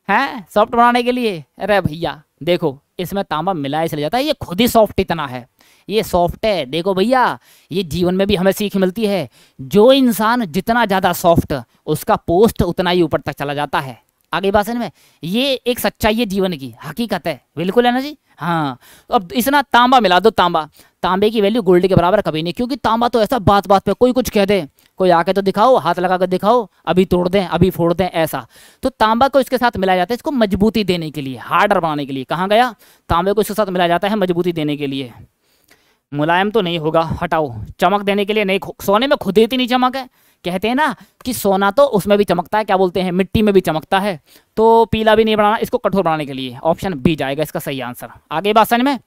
है? सॉफ्ट बनाने के लिए। अरे भैया, देखो, इसमें तांबा मिलाया इसलिए जाता है। ये खुद ही सॉफ्ट इतना है। ये सॉफ्ट है। देखो भैया, ये जीवन में भी हमें सीख मिलती है। जो इंसान जितना ज़्यादा सॉफ्ट, उसका पोस्ट उतना ही ऊपर तक चला जाता है। आगे बात में? ये एक सच्चाई है जीवन की। हकीकत है। बिल्कुल है ना जी? हाँ। अब इतना तांबा मिला दो, तांबा। तांबे की वैल्यू गोल्ड के बराबर कभी नहीं। क्योंकि तांबा तो ऐसा बात बात पे कोई कुछ कह दे, कोई आके तो दिखाओ, हाथ लगा कर दिखाओ, अभी तोड़ दें, अभी फोड़ दें, ऐसा। तो तांबा को इसके साथ मिलाया जाता है इसको मजबूती देने के लिए हार्डर बनाने के लिए। कहाँ गया? तांबे को इसके साथ मिलाया जाता है मजबूती देने के लिए। मुलायम तो नहीं होगा, हटाओ। चमक देने के लिए नहीं सोने में खुद इतनी चमक है। कहते हैं ना कि सोना तो उसमें भी चमकता है, क्या बोलते हैं, मिट्टी में भी चमकता है। तो पीला भी नहीं बनाना, इसको कठोर बनाने के लिए। ऑप्शन बी जाएगा इसका सही आंसर आगे बात समझ में?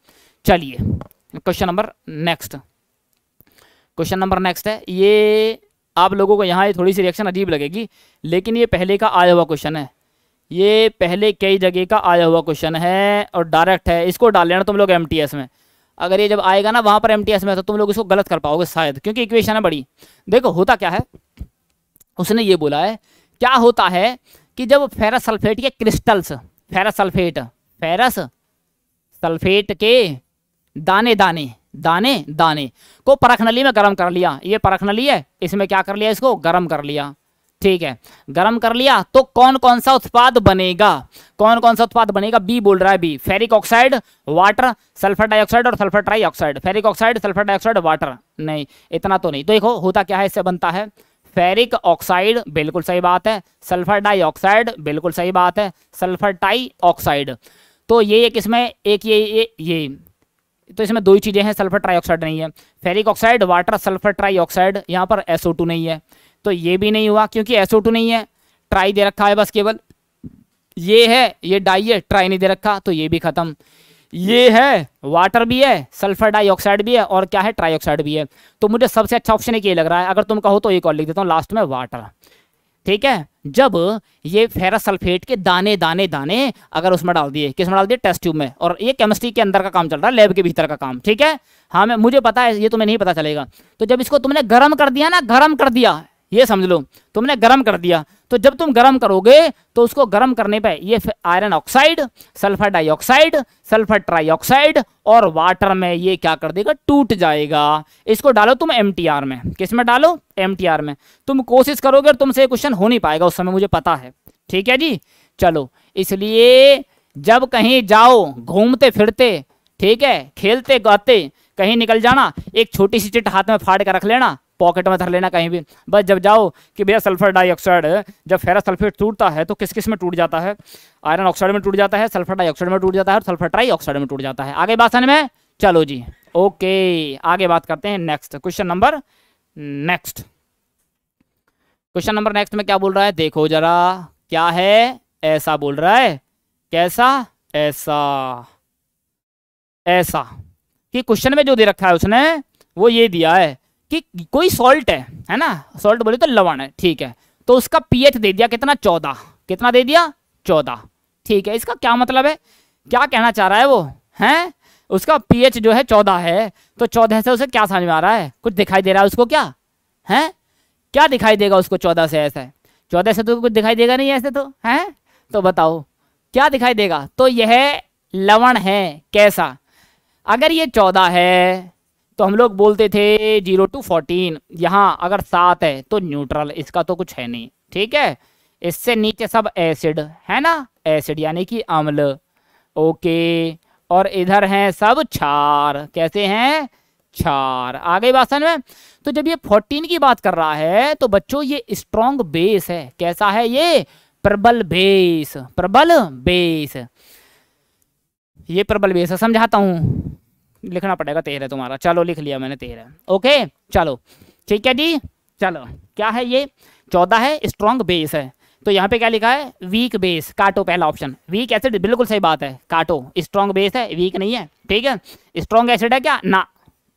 चलिए। Question number next question number next है, ये आप लोगों को यहाँ थोड़ी सी रिएक्शन अजीब लगेगी, लेकिन ये पहले का आया हुआ क्वेश्चन है। ये पहले कई जगह का आया हुआ क्वेश्चन है और डायरेक्ट है, इसको डाल लेना तुम लोग एमटीएस में। अगर ये जब आएगा ना वहाँ पर एमटीएस में तो तुम लोग इसको गलत कर पाओगे शायद, क्योंकि इक्वेशन है बड़ी। देखो, होता क्या है? उसने ये बोला है, क्या होता है कि जब फेरस सल्फेट के crystals ferrous sulphate ferrous sulphate के दाने दाने दाने दाने। को परख नली में गर्म कर लिया। ये परख नली है इसमें क्या कर लिया इसको? गर्म कर लिया। ठीक है, गर्म कर लिया तो कौन कौन सा उत्पाद बनेगा? कौन कौन सा उत्पाद बनेगा? बी बोल रहा है B. Ferric oxide, water, sulphur dioxide और sulphur trioxide ferric oxide, sulphur dioxide, water. नहीं, इतना तो नहीं। तो देखो, होता क्या है, इससे बनता है। फेरिक ऑक्साइड, बिल्कुल सही बात है। सल्फ़र डाइऑक्साइड, बिल्कुल सही बात है। सल्फ़र टाई ऑक्साइड तो ये एक इसमें, एक ये ये ये। तो इसमें दो ही चीज़ें हैं, सल्फ़र ट्राईऑक्साइड नहीं है। Ferric oxide, water sulphur trioxide यहाँ पर एसओ नहीं है। तो ये भी नहीं हुआ, क्योंकि एसओ नहीं है। ट्राई दे रखा है बस केवल। ये है, ये डाई है, ट्राई नहीं दे रखा तो ये भी खत्म। ये है, वाटर भी है, सल्फ़र डाइऑक्साइड भी है, और क्या है ट्राईऑक्साइड भी है। तो मुझे सबसे अच्छा ऑप्शन एक ये लग रहा है। अगर तुम कहो तो एक और लिख देता हूँ, लास्ट में वाटर। ठीक है? जब ये फेरस सल्फेट के दाने दाने दाने अगर उसमें डाल दिए किसमें डाल दिए? टेस्ट ट्यूब में। और ये केमिस्ट्री के अंदर का काम चल रहा है लैब के भीतर का काम, ठीक है? हाँ मैं, मुझे पता है, ये तुम्हें नहीं पता चलेगा। तो जब इसको तुमने गर्म कर दिया ना, गर्म कर दिया ये समझ लो, तुमने गर्म कर दिया तो जब तुम गर्म करोगे तो उसको गर्म करने पे ये iron oxide sulphur dioxide sulphur trioxide और वाटर में ये क्या कर देगा, टूट जाएगा। इसको डालो तुम एमटीआर में। किसमें डालो? एमटीआर में। तुम कोशिश करोगे और तुमसे क्वेश्चन हो नहीं पाएगा, उस समय मुझे पता है। ठीक है जी? चलो, इसलिए जब कहीं जाओ, घूमते फिरते, ठीक है, खेलते गाते, कहीं निकल जाना, एक छोटी सी चिट हाथ में फाड़ कर रख लेना पॉकेट में धर लेना कहीं भी। बस जब जाओ कि भैया सल्फ़र डाइऑक्साइड, जब फेरस सल्फेट टूटता है तो किस किसमें टूट जाता है? आयरन ऑक्साइड में टूट जाता है, सल्फ़र डाइऑक्साइड में टूट जाता है और सल्फ़र ट्राईऑक्साइड में टूट जाता है। आगे बात समझ में? चलो जी। ओके, आगे बात करते हैं next question number next question number next में क्या बोल रहा है? देखो जरा, क्या है? ऐसा बोल रहा है। कैसा? ऐसा। ऐसा। कि क्वेश्चन में जो दे रखा है उसने, वो ये दिया है। कि कोई सॉल्ट है है ना? सॉल्ट बोले तो लवण है, ठीक है। तो उसका पीएच दे दिया कितना? चौदह। कितना दे दिया? चौदह। ठीक है, इसका क्या मतलब है? क्या कहना चाह रहा है वो? है? उसका पीएच जो है चौदह है तो चौदह से उसे क्या समझ में आ रहा है? कुछ दिखाई दे रहा है उसको क्या? है? क्या दिखाई देगा उसको चौदह से ऐसा? चौदह से तो कुछ दिखाई देगा नहीं ऐसे तो है? तो बताओ, क्या दिखाई देगा? तो यह लवण है, कैसा? अगर ये चौदह है तो हम लोग बोलते थे ज़ीरो टू फोर्टीन, यहाँ अगर सात है तो न्यूट्रल, इसका तो कुछ है नहीं, ठीक है? इससे नीचे सब एसिड, है ना? एसिड, यानी कि अम्ल। ओके, और इधर हैं सब क्षार, कैसे हैं? क्षार। आ बात समझ में तो जब ये फोर्टीन की बात कर रहा है तो बच्चों, ये स्ट्रॉन्ग बेस है। कैसा है ये? प्रबल बेस प्रबल बेस ये प्रबल बेस है, समझाता हूँ। लिखना पड़ेगा तेरह तुम्हारा। चलो लिख लिया मैंने तेरह। ओके चलो। ठीक है जी? चलो। क्या है ये? चौदह है स्ट्रॉन्ग बेस है। तो यहाँ पे क्या लिखा है? वीक बेस काटो पहला ऑप्शन वीक एसिड बिल्कुल सही बात है। काटो। स्ट्रॉन्ग बेस है वीक नहीं है। ठीक है? स्ट्रॉन्ग एसिड है क्या? ना।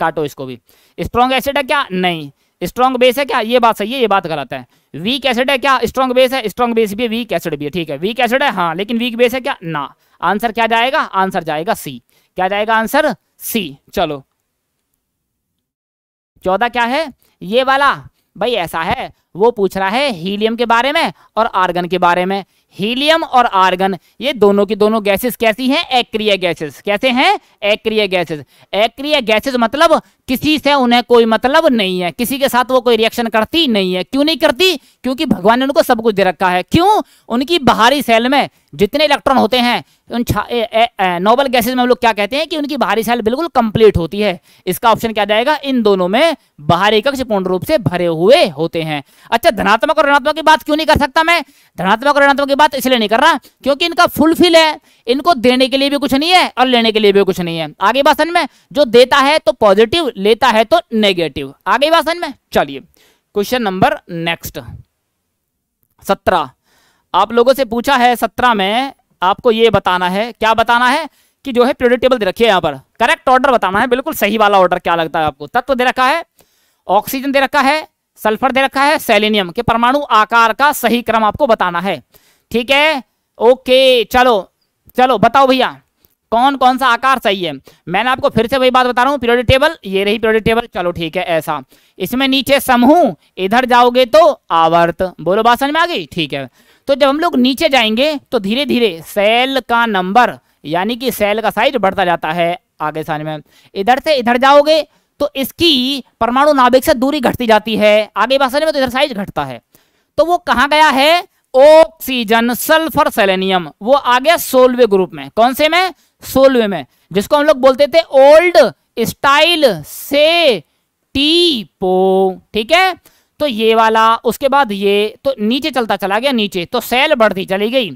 काटो इसको भी। स्ट्रॉन्ग एसिड है क्या? नहीं। स्ट्रॉन्ग बेस है क्या? ये बात सही है, ये बात गलत है। वीक एसिड है क्या? स्ट्रॉन्ग बेस है स्ट्रॉन्ग बेस भी है वीक एसिड भी है। ठीक है? वीक एसिड है हाँ लेकिन वीक बेस है क्या? ना। आंसर क्या जाएगा? आंसर जाएगा सी क्या जाएगा आंसर सी चलो। चौदह क्या है? ये वाला। भाई ऐसा है। वो पूछ रहा है हीलियम के बारे में और आर्गन के बारे में। हीलियम और आर्गन, ये दोनों की दोनों गैसेस कैसी हैं? एक्रिय गैसेस। कैसे हैं? एक्रिय गैसेस। एक्रिय गैसेस मतलब किसी से उन्हें कोई मतलब नहीं है। किसी के साथ वो कोई रिएक्शन करती नहीं है। क्यों नहीं करती? क्योंकि भगवान ने उनको सब कुछ दे रखा है। क्यों? उनकी बाहरी सेल में जितने इलेक्ट्रॉन होते हैं, उन नोबल गैसेज में हम लोग क्या कहते हैं कि उनकी बाहरी सेल बिल्कुल कंप्लीट होती है। इसका ऑप्शन क्या जाएगा? इन दोनों में बाहरी कक्ष पूर्ण रूप से भरे हुए होते हैं। अच्छा धनात्मक और ऋणात्मक की बात क्यों नहीं कर सकता मैं? धनात्मक और ऋणात्मक की बात इसलिए नहीं कर रहा, क्योंकि इनका फुलफिल है। इनको देने के लिए भी कुछ नहीं है और लेने के लिए भी कुछ नहीं है। आगे समझ में? जो देता है तो पॉजिटिव लेता है तो नेगेटिव आगे समझ में? चलिए क्वेश्चन नंबर नेक्स्ट सत्रह। आप लोगों से पूछा है सत्रह में, आपको ये बताना है, क्या बताना है? कि जो है पीरियड टेबल दे रखी है यहाँ पर। करेक्ट ऑर्डर बताना है, बिल्कुल सही वाला ऑर्डर क्या लगता है आपको? तत्व दे रखा है ऑक्सीजन दे रखा है सल्फ़र दे रखा है, सेलेनियम के परमाणु आकार का सही क्रम आपको बताना है। ठीक है? ओके, चलो चलो, बताओ भैया कौन कौन सा आकार है मैंने आपको फिर से वही बात बता रहा हूँ पीरियड टेबल ये रही पीरियड टेबल चलो ठीक है, ऐसा। इसमें नीचे समूह, इधर जाओगे तो आवर्त। बोलो, बात समझ में आ गई? ठीक है। तो जब हम लोग नीचे जाएँगे तो धीरे धीरे सेल का नंबर यानी कि सेल का साइज़ बढ़ता जाता है आगे समझ में। इधर से इधर जाओगे तो इसकी परमाणु नाभिक से दूरी घटती जाती है। आगे बात समझ में तो इधर साइज़ घटता है। तो वो कहा गया है? ऑक्सीजन सल्फ़र सेलेनियम वो आ गया सोलवे ग्रुप में। कौन से में? सोलवे में। जिसको हम लोग बोलते थे ओल्ड स्टाइल से टीपो ठीक है? तो ये वाला, उसके बाद ये तो नीचे चलता चला गया, नीचे। तो सेल बढ़ती चली गई।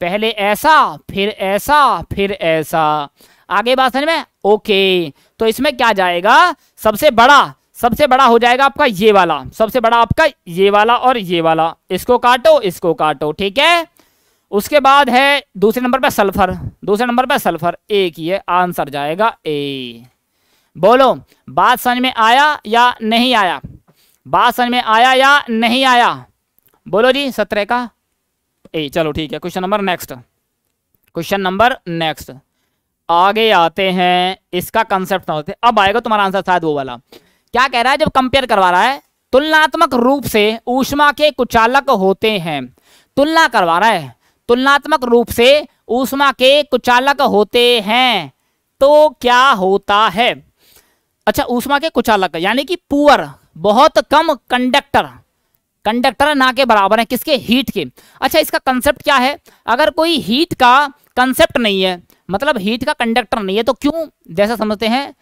पहले ऐसा, फिर ऐसा फिर ऐसा। आगे बात समझ में? ओके तो इसमें क्या जाएगा? सबसे बड़ा सबसे बड़ा हो जाएगा आपका ये वाला, सबसे बड़ा आपका ये वाला और ये वाला। इसको काटो इसको काटो, ठीक है? उसके बाद है दूसरे नंबर पर सल्फ़र, दूसरे नंबर पर सल्फ़र ए की है आंसर जाएगा ए। बोलो, बात समझ में आया या नहीं आया? बात समझ में आया या नहीं आया? बोलो जी, सत्रह का? ए, चलो ठीक है, question number next. Question number next. आगे आते हैं, इसका कंसेप्ट होते अब आएगा तुम्हारा आंसर शायद वो वाला। क्या कह रहा है, जब कंपेयर करवा रहा है, तुलनात्मक रूप से ऊष्मा के कुचालक होते हैं। तुलना करवा रहा है, तुलनात्मक रूप से ऊष्मा के कुचालक होते हैं। तो क्या होता है? अच्छा ऊष्मा के कुचालक, यानी कि पुअर, बहुत कम कंडक्टर कंडक्टर ना के बराबर है, किसके? हीट के। अच्छा इसका कंसेप्ट क्या है? अगर कोई हीट का कंसेप्ट नहीं है। मतलब हीट का कंडक्टर नहीं है तो क्यों? जैसा समझते हैं,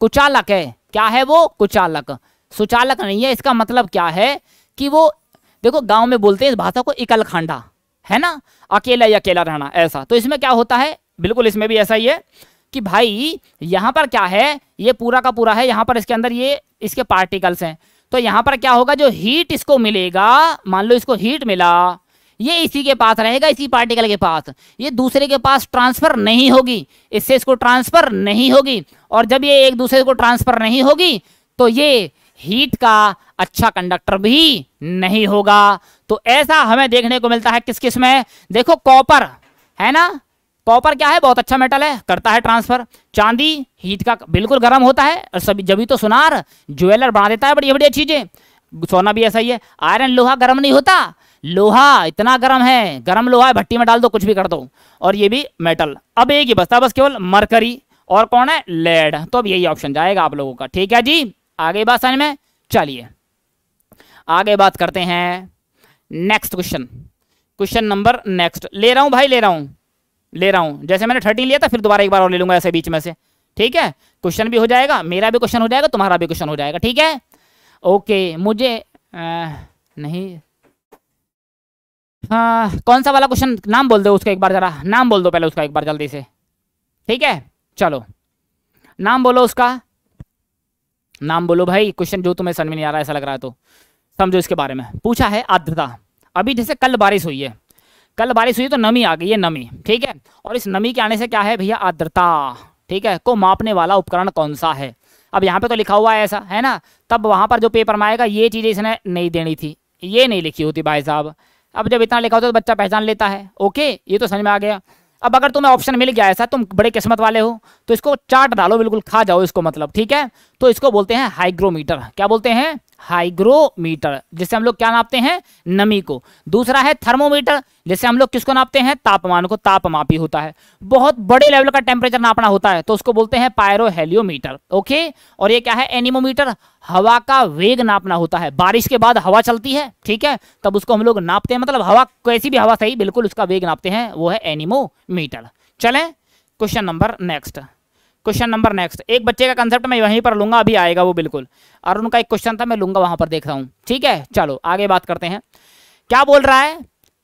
कुचालक है। क्या है वो? कुचालक। सुचालक नहीं है, इसका मतलब क्या है कि वो, देखो, गाँव में बोलते हैं इस भाषा को इकल खांडा, है ना? अकेला या अकेला रहना, ऐसा। तो इसमें क्या होता है? बिल्कुल इसमें भी ऐसा ही है कि भाई, यहाँ पर क्या है? ये पूरा का पूरा है, यहाँ पर इसके अंदर ये, इसके पार्टिकल्स हैं। तो यहाँ पर क्या होगा? जो हीट इसको मिलेगा, मान लो इसको हीट मिला ये इसी के पास रहेगा, इसी पार्टिकल के पास। ये दूसरे के पास ट्रांसफ़र नहीं होगी, इससे इसको ट्रांसफ़र नहीं होगी। और जब ये एक दूसरे को ट्रांसफ़र नहीं होगी तो ये हीट का अच्छा कंडक्टर भी नहीं होगा। तो ऐसा हमें देखने को मिलता है किस किसमें? देखो कॉपर है ना? कॉपर क्या है? बहुत अच्छा मेटल है, करता है ट्रांसफ़र चांदी हीट का बिल्कुल गर्म होता है, और सभी जब तो सुनार ज्वेलर बना देता है बढ़िया बढ़िया चीज़ें। सोना भी ऐसा ही है। आयरन लोहा गर्म नहीं होता। लोहा इतना गर्म है, गर्म लोहा है, भट्टी में डाल दो, कुछ भी कर दो। और ये भी मेटल अब एक ही बचता बस केवल मरकरी और कौन है? लेड तो अब यही ऑप्शन जाएगा आप लोगों का। ठीक है जी? आगे बात समझ में? चलिए। आगे बात करते हैं। Next question question number next ले रहा हूँ भाई, ले रहा हूँ। ले रहा हूँ। जैसे मैंने थर्टीन लिया था, फिर दोबारा एक बार और ले लूँगा ऐसे बीच में से। ठीक है? क्वेश्चन भी हो जाएगा, मेरा भी क्वेश्चन हो जाएगा, तुम्हारा भी क्वेश्चन हो जाएगा। ठीक है? ओके मुझे आ, नहीं। हाँ कौन सा वाला क्वेश्चन नाम बोल दो उसका एक बार जरा। नाम बोल दो पहले उसका एक बार जल्दी से। ठीक है? चलो। नाम बोलो उसका। नाम बोलो भाई क्वेश्चन जो तुम्हें समझ में नहीं आ रहा ऐसा लग रहा है तो। समझो इसके बारे में। पूछा है आर्द्रता अभी जैसे कल बारिश हुई है। कल बारिश हुई तो नमी आ गई है नमी। ठीक है? और इस नमी के आने से क्या है भैया? आर्द्रता ठीक है? को मापने वाला उपकरण कौन सा है? अब यहाँ पे तो लिखा हुआ है ऐसा, है ना? तब वहाँ पर जो पेपर में आएगा, ये चीज़ें इसने नहीं देनी थी। ये नहीं लिखी होती भाई साहब। अब जब इतना लिखा होता है तो बच्चा पहचान लेता है। ओके, ये तो समझ में आ गया। अब अगर तुम्हें ऑप्शन मिल गया ऐसा, तुम बड़े किस्मत वाले हो तो इसको चाट डालो, बिल्कुल खा जाओ इसको मतलब ठीक है? तो इसको बोलते हैं हाइग्रोमीटर क्या बोलते हैं? हाइग्रोमीटर जिससे हम लोग क्या नापते हैं? नमी को। दूसरा है थर्मोमीटर जिससे हम लोग किसको नापते हैं? तापमान को। तापमापी होता है। बहुत बड़े लेवल का टेम्परेचर नापना होता है तो उसको बोलते हैं पायरोहेलियोमीटर ओके और ये क्या है? एनिमोमीटर हवा का वेग नापना होता है। बारिश के बाद हवा चलती है, ठीक है? तब उसको हम लोग नापते हैं मतलब हवा कैसी भी हवा सही, बिल्कुल उसका वेग नापते हैं, वो है एनिमोमीटर चलें question number next question number next एक बच्चे का कंसेप्ट मैं वहीं पर लूँगा, अभी आएगा वो बिल्कुल। और उनका एक क्वेश्चन था, मैं लूँगा, वहाँ पर देख रहा हूँ। ठीक है? चलो, आगे बात करते हैं। क्या बोल रहा है?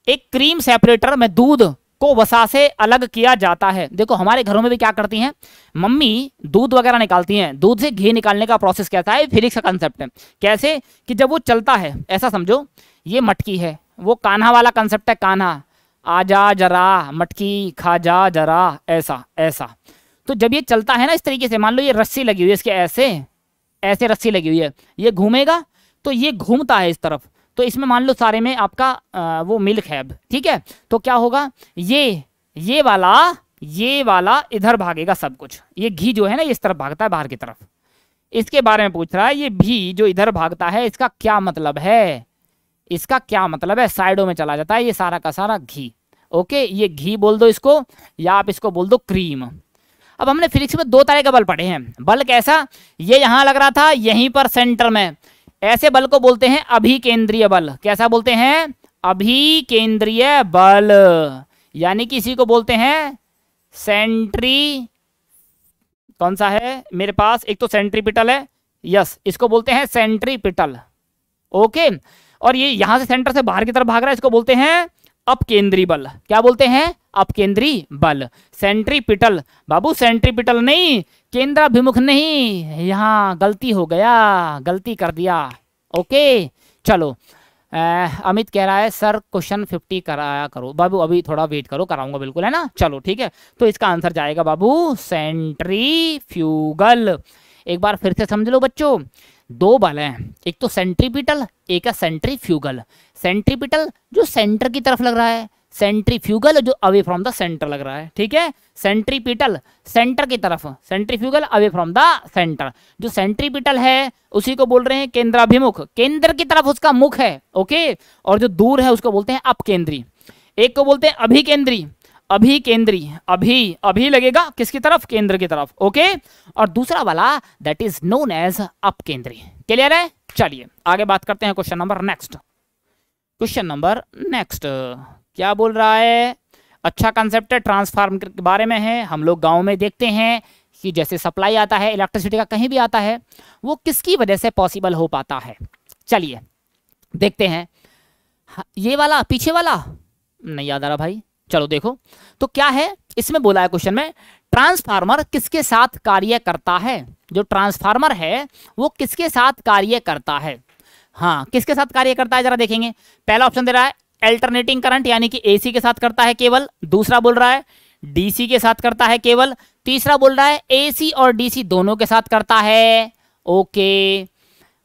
एक क्रीम सेपरेटर में दूध को वसा से अलग किया जाता है। देखो, हमारे घरों में भी क्या करती हैं? मम्मी दूध वगैरह निकालती हैं। दूध से घी निकालने का प्रोसेस क्या है? फिजिक्स का कंसेप्ट है। कैसे? कि जब वो चलता है, ऐसा समझो, ये मटकी है। वो कान्हा वाला कंसेप्ट है, कान्हा। आ जा जरा, मटकी, खा जा जरा, ऐसा ऐसा। तो जब ये चलता है ना इस तरीके से मान लो ये रस्सी लगी हुई है इसके ऐसे ऐसे रस्सी लगी हुई है ये घूमेगा तो ये घूमता है इस तरफ़ तो इसमें मान लो सारे में आपका आ, वो मिल्क है अब ठीक है? तो क्या होगा? ये ये वाला ये वाला इधर भागेगा सब कुछ ये घी जो है ना इस तरफ़ भागता है बाहर की तरफ़। इसके बारे में पूछ रहा है ये भी जो इधर भागता है इसका क्या मतलब है? इसका क्या मतलब है? साइडों में चला जाता है ये सारा का सारा घी ओके? ये घी बोल दो इसको या आप इसको बोल दो क्रीम। अब हमने फिजिक्स में दो तरह के बल पढ़े हैं। बल कैसा? ये यहाँ लग रहा था, यहीं पर सेंटर में। ऐसे बल को बोलते हैं अभिकेंद्रीय बल। कैसा बोलते हैं? अभिकेंद्रीय बल। यानी कि इसी को बोलते हैं सेंट्री। कौन सा है? मेरे पास एक तो सेंट्रीपिटल है। यस, इसको बोलते हैं सेंट्रीपिटल। ओके, और ये यहाँ से सेंटर से बाहर की तरफ़ भाग रहा है, इसको बोलते हैं अपकेंद्री बल। क्या बोलते हैं? अपकेंद्री बल। सेंट्रीपिटल। बाबू सेंट्रीपिटल नहीं केंद्राभिमुख नहीं। यहाँ गलती हो गया गलती कर दिया। ओके चलो। आ, अमित कह रहा है सर क्वेश्चन फिफ्टी कराया करो। बाबू अभी थोड़ा वेट करो कराऊँगा बिल्कुल है ना? चलो ठीक है। तो इसका आंसर जाएगा बाबू सेंट्री फ्यूगल एक बार फिर से समझ लो बच्चों। दो बल हैं। एक तो सेंट्रीपिटल एक है सेंट्रीफ्यूगल। सेंट्रीपिटल जो सेंटर की तरफ़ लग रहा है। सेंट्रीफ्यूगल जो अवे फ्रॉम द सेंटर लग रहा है, ठीक है? सेंट्रीपिटल सेंटर की तरफ़, centrifugal away from the centre जो सेंट्रीपिटल है, उसी को बोल रहे हैं केंद्राभिमुख। केंद्र की तरफ़ उसका मुख है ओके और जो दूर है, उसको बोलते हैं अपकेंद्री। एक को बोलते हैं अभिकेंद्री। अभी केंद्री अभी अभी लगेगा किसकी तरफ़? केंद्र की तरफ़ ओके और दूसरा वाला दैट इज़ नोन एज अप केंद्री क्लियर है? चलिए, आगे बात करते हैं question number next question number next क्या बोल रहा है? अच्छा कंसेप्ट है ट्रांसफार्म के बारे में है। हम लोग गाँव में देखते हैं कि जैसे सप्लाई आता है इलेक्ट्रिसिटी का कहीं भी आता है वो किसकी वजह से पॉसिबल हो पाता है? चलिए देखते हैं। हाँ, ये वाला पीछे वाला? नहीं याद आ रहा भाई। चलो देखो। तो क्या है? इसमें बोला है क्वेश्चन में ट्रांसफार्मर किसके साथ कार्य करता है? जो ट्रांसफार्मर है वो किसके साथ कार्य करता है? हाँ किसके साथ कार्य करता है? जरा देखेंगे। पहला ऑप्शन दे रहा है अल्टरनेटिंग करंट यानी कि एसी के साथ करता है केवल, दूसरा बोल रहा है डीसी के साथ करता है केवल, तीसरा बोल रहा है एसी और डीसी दोनों के साथ करता है। ओके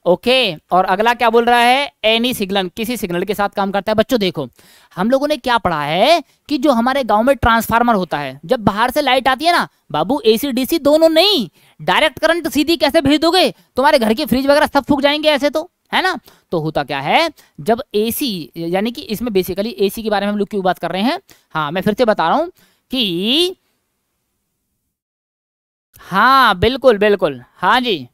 ओके, और अगला क्या बोल रहा है? एनी सिग्नल किसी सिग्नल के साथ काम करता है। बच्चों देखो, हम लोगों ने क्या पढ़ा है कि जो हमारे गाँव में ट्रांसफार्मर होता है, जब बाहर से लाइट आती है ना, बाबू एसी डीसी दोनों नहीं डायरेक्ट करंट सीधी कैसे भेज दोगे? तुम्हारे घर के फ्रिज वगैरह सब फूक जाएँगे ऐसे तो। है ना? तो होता क्या है? जब एसी यानी कि इसमें बेसिकली एसी के बारे में हम लोग क्यों बात कर रहे हैं? हाँ मैं फिर से बता रहा हूँ कि हाँ बिल्कुल बिल्कुल। हाँ जी।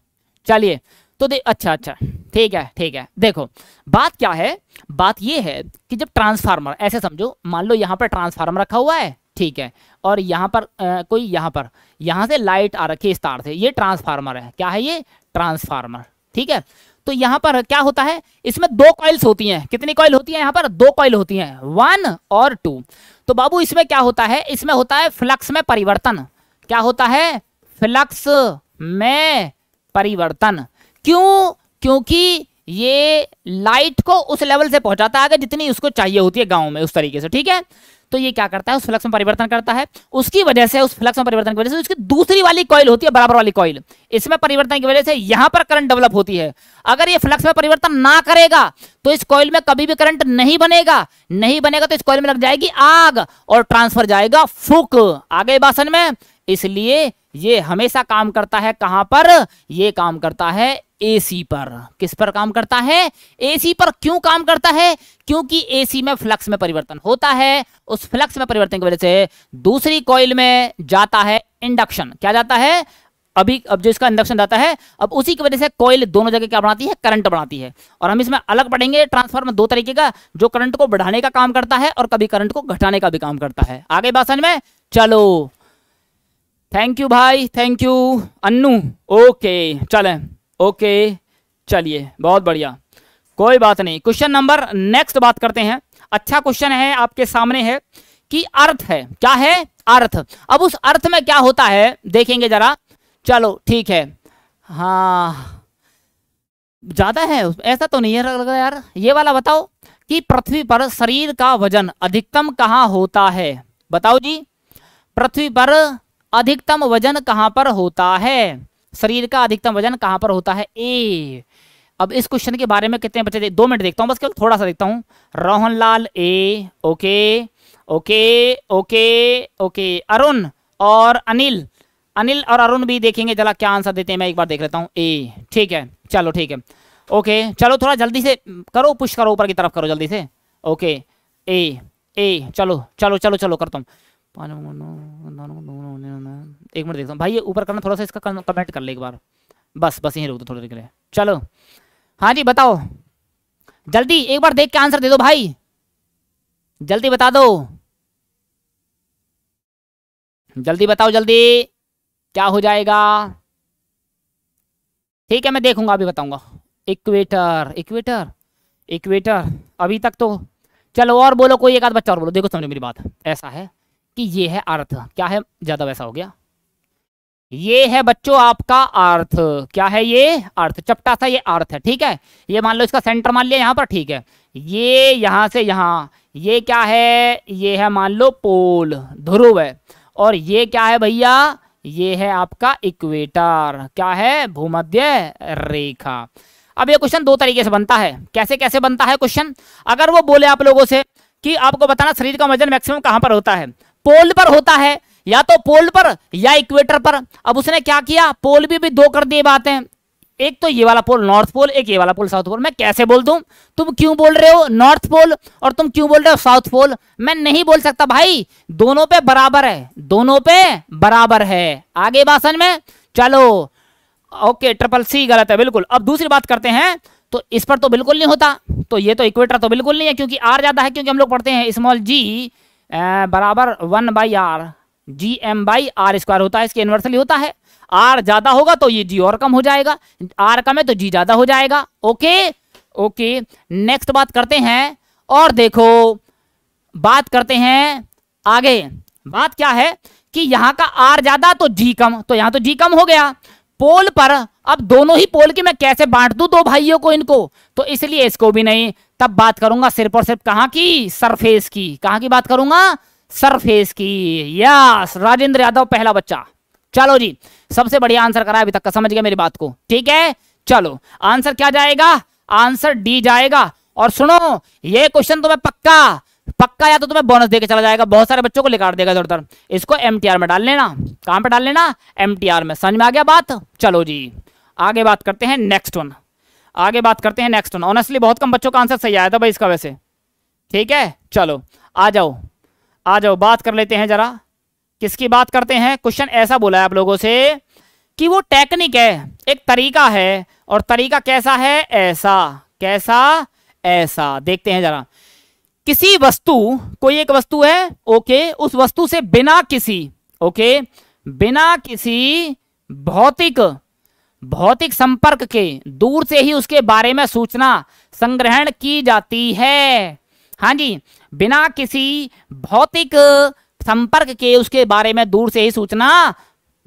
चलिए तो देख अच्छा अच्छा। ठीक है ठीक है। देखो बात क्या है? बात ये है कि जब ट्रांसफार्मर ऐसे समझो मान लो यहाँ पर ट्रांसफार्मर रखा हुआ है ठीक है और यहाँ पर आ, कोई यहाँ पर यहाँ से लाइट आ रखी है इस तार से ये ट्रांसफार्मर है। क्या है ये? ट्रांसफार्मर ठीक है? तो यहाँ पर क्या होता है? इसमें दो कॉइल्स होती हैं। कितनी कॉइल होती है यहाँ पर? दो कॉइल होती हैं। वन और टू तो बाबू, इसमें क्या होता है? इसमें होता है फ्लक्स में परिवर्तन। क्या होता है? फ्लक्स में परिवर्तन। क्यों? क्योंकि ये लाइट को उस लेवल से पहुंचाता है जितनी उसको चाहिए होती है गाँव में, उस तरीके से, ठीक है? तो ये क्या करता है? उस फ्लक्स में परिवर्तन करता है। उसकी वजह से, उस फ्लक्स में परिवर्तन की वजह से उसकी दूसरी वाली कॉइल होती है, बराबर वाली कॉइल इसमें परिवर्तन की वजह से यहाँ पर करंट डेवलप होती है। अगर ये फ्लक्स में परिवर्तन ना करेगा तो इस कॉइल में कभी भी करंट नहीं बनेगा। नहीं बनेगा तो इस कॉइल में लग जाएगी आग और ट्रांसफ़र जाएगा फूक। आगे बासन में, इसलिए ये हमेशा काम करता है कहाँ पर? ये काम करता है एसी पर। किस पर काम करता है? एसी पर क्यों काम करता है? क्योंकि एसी में फ्लक्स में परिवर्तन होता है। उस फ्लक्स में परिवर्तन की वजह से दूसरी कॉइल में जाता है इंडक्शन क्या जाता है? अभी, अब जो इसका इंडक्शन जाता है, अब उसी की वजह से कॉइल दोनों जगह क्या बनाती है? करंट बनाती है। और हम इसमें अलग पढ़ेंगे ट्रांसफार्मर दो तरीके का, जो करंट को बढ़ाने का काम करता है और कभी करंट को घटाने का भी काम करता है। आगे बात समझ में? चलो। थैंक यू भाई थैंक यू अन्नू ओके चलें। ओके चलिए, बहुत बढ़िया। कोई बात नहीं। क्वेश्चन नंबर नेक्स्ट बात करते हैं। अच्छा क्वेश्चन है, आपके सामने है कि अर्थ है। क्या है? अर्थ। अब उस अर्थ में क्या होता है, देखेंगे जरा। चलो, ठीक है। हाँ। ज़्यादा है? ऐसा तो नहीं है लग रहा यार। ये वाला बताओ कि पृथ्वी पर शरीर का वज़न अधिकतम कहाँ होता है? बताओ जी। पृथ्वी पर अधिकतम वज़न कहाँ पर होता है? शरीर का अधिकतम वज़न कहाँ पर होता है? ए। अब इस क्वेश्चन के बारे में कितने बच्चे दो मिनट देखता हूँ, बस केवल थोड़ा सा देखता हूँ। रोहन लाल ए, okay okay okay okay, Arun और अनिल। अनिल और अरुण भी देखेंगे, जरा क्या आंसर देते हैं, मैं एक बार देख लेता हूँ। ए, ठीक है, चलो, ठीक है। ओके, चलो, थोड़ा जल्दी से करो पुश करो, ऊपर की तरफ़ करो जल्दी से। ओके, ए ए, चलो चलो चलो चलो, करता हूँ। एक मिनट देखता हूँ। भाई, ये ऊपर करना, थोड़ा सा इसका कमेंट कर ले एक बार। बस बस यहीं रुक दो थोड़ी देर के लिए। चलो। हाँ जी, बताओ। जल्दी, एक बार देख के आंसर दे दो भाई। जल्दी बता दो। जल्दी बताओ, जल्दी। क्या हो जाएगा? ठीक है, मैं देखूँगा, अभी बताऊँगा। Equator equator equator. अभी तक तो। चलो, और बोलो, कोई एक आध बच्चा और बोलो। देखो, समझो मेरी बात। ऐसा है। कि ये है अर्थ। क्या है? ज़्यादा वैसा हो गया। ये है बच्चों आपका अर्थ। क्या है ये? अर्थ। चपटा सा ये अर्थ है, ठीक है? ये मान लो इसका सेंटर मान लिया यहाँ पर, ठीक है? ये यहाँ से यहाँ। ये क्या है? ये है मान लो पोल, ध्रुव है। और ये क्या है भैया? ये है आपका इक्वेटर क्या है? भूमध्य रेखा। अब ये क्वेश्चन दो तरीके से बनता है। कैसे कैसे बनता है क्वेश्चन अगर वो बोले आप लोगों से कि आपको बताना शरीर का वज़न मैक्सिमम कहाँ पर होता है पोल पर होता है या तो पोल पर या इक्वेटर पर। अब उसने क्या किया? पोल भी, भी दो कर दिए बातें। एक तो ये वाला पोल नॉर्थ पोल एक ये वाला पोल साउथ पोल। मैं कैसे बोल दूँ? तुम क्यों बोल रहे हो नॉर्थ पोल और तुम क्यों बोल रहे हो साउथ पोल? मैं नहीं बोल सकता भाई। दोनों पे बराबर है दोनों पे बराबर है। आगे समझ में? चलो। ओके ट्रिपल सी गलत है बिल्कुल। अब दूसरी बात करते हैं तो इस पर तो बिल्कुल नहीं होता। तो ये तो इक्वेटर तो बिल्कुल नहीं है क्योंकि आर ज़्यादा है क्योंकि हम लोग पढ़ते हैं स्मॉल जी बराबर one by r G M by r square होता है, इसके इन्वर्सली होता है। आर ज़्यादा होगा तो ये जी और कम हो जाएगा। आर कम है तो जी ज़्यादा हो जाएगा। ओके? ओके नेक्स्ट बात करते हैं। और देखो, बात करते हैं आगे। बात क्या है कि यहाँ का आर ज़्यादा तो जी कम तो यहाँ तो जी कम हो गया। पोल पर अब दोनों ही पोल की मैं कैसे बांट दू दो भाइयों को इनको? तो इसलिए इसको भी नहीं। तब बात करूँगा सिर्फ़ और सिर्फ़ कहाँ की? सरफेस की। कहाँ की बात करूँगा? सरफेस की। यस, राजेंद्र यादव पहला बच्चा। चलो जी, सबसे बढ़िया आंसर करा अभी तक का, समझ गया मेरी बात को? ठीक है? चलो, आंसर क्या जाएगा? आंसर डी जाएगा। और सुनो, ये क्वेश्चन तुम्हें पक्का पक्का या तो तुम्हें बोनस देके चला जाएगा? बहुत सारे बच्चों को लिखा देगा इधर उधर। इसको एमटीआर में डाल लेना। कहाँ पे डाल लेना? एमटीआर में। समझ में आ गया बात? चलो जी। आगे बात करते हैं नेक्स्ट वन आगे बात करते हैं नेक्स्ट वन ऑनेस्टली बहुत कम बच्चों का आंसर सही आया था भाई इसका वैसे। ठीक है? चलो, आ जाओ। आ जाओ, बात कर लेते हैं जरा। किसकी बात करते हैं? क्वेश्चन ऐसा बोला है आप लोगों से कि वो टेक्निक है, एक तरीका है, और तरीका कैसा है? ऐसा। कैसा? ऐसा। देखते हैं जरा। किसी वस्तु, कोई एक वस्तु है, ओके, उस वस्तु से बिना किसी, ओके, बिना किसी भौतिक भौतिक संपर्क के दूर से ही उसके बारे में सूचना संग्रहण की जाती है। हाँ जी, बिना किसी भौतिक संपर्क के उसके बारे में दूर से ही सूचना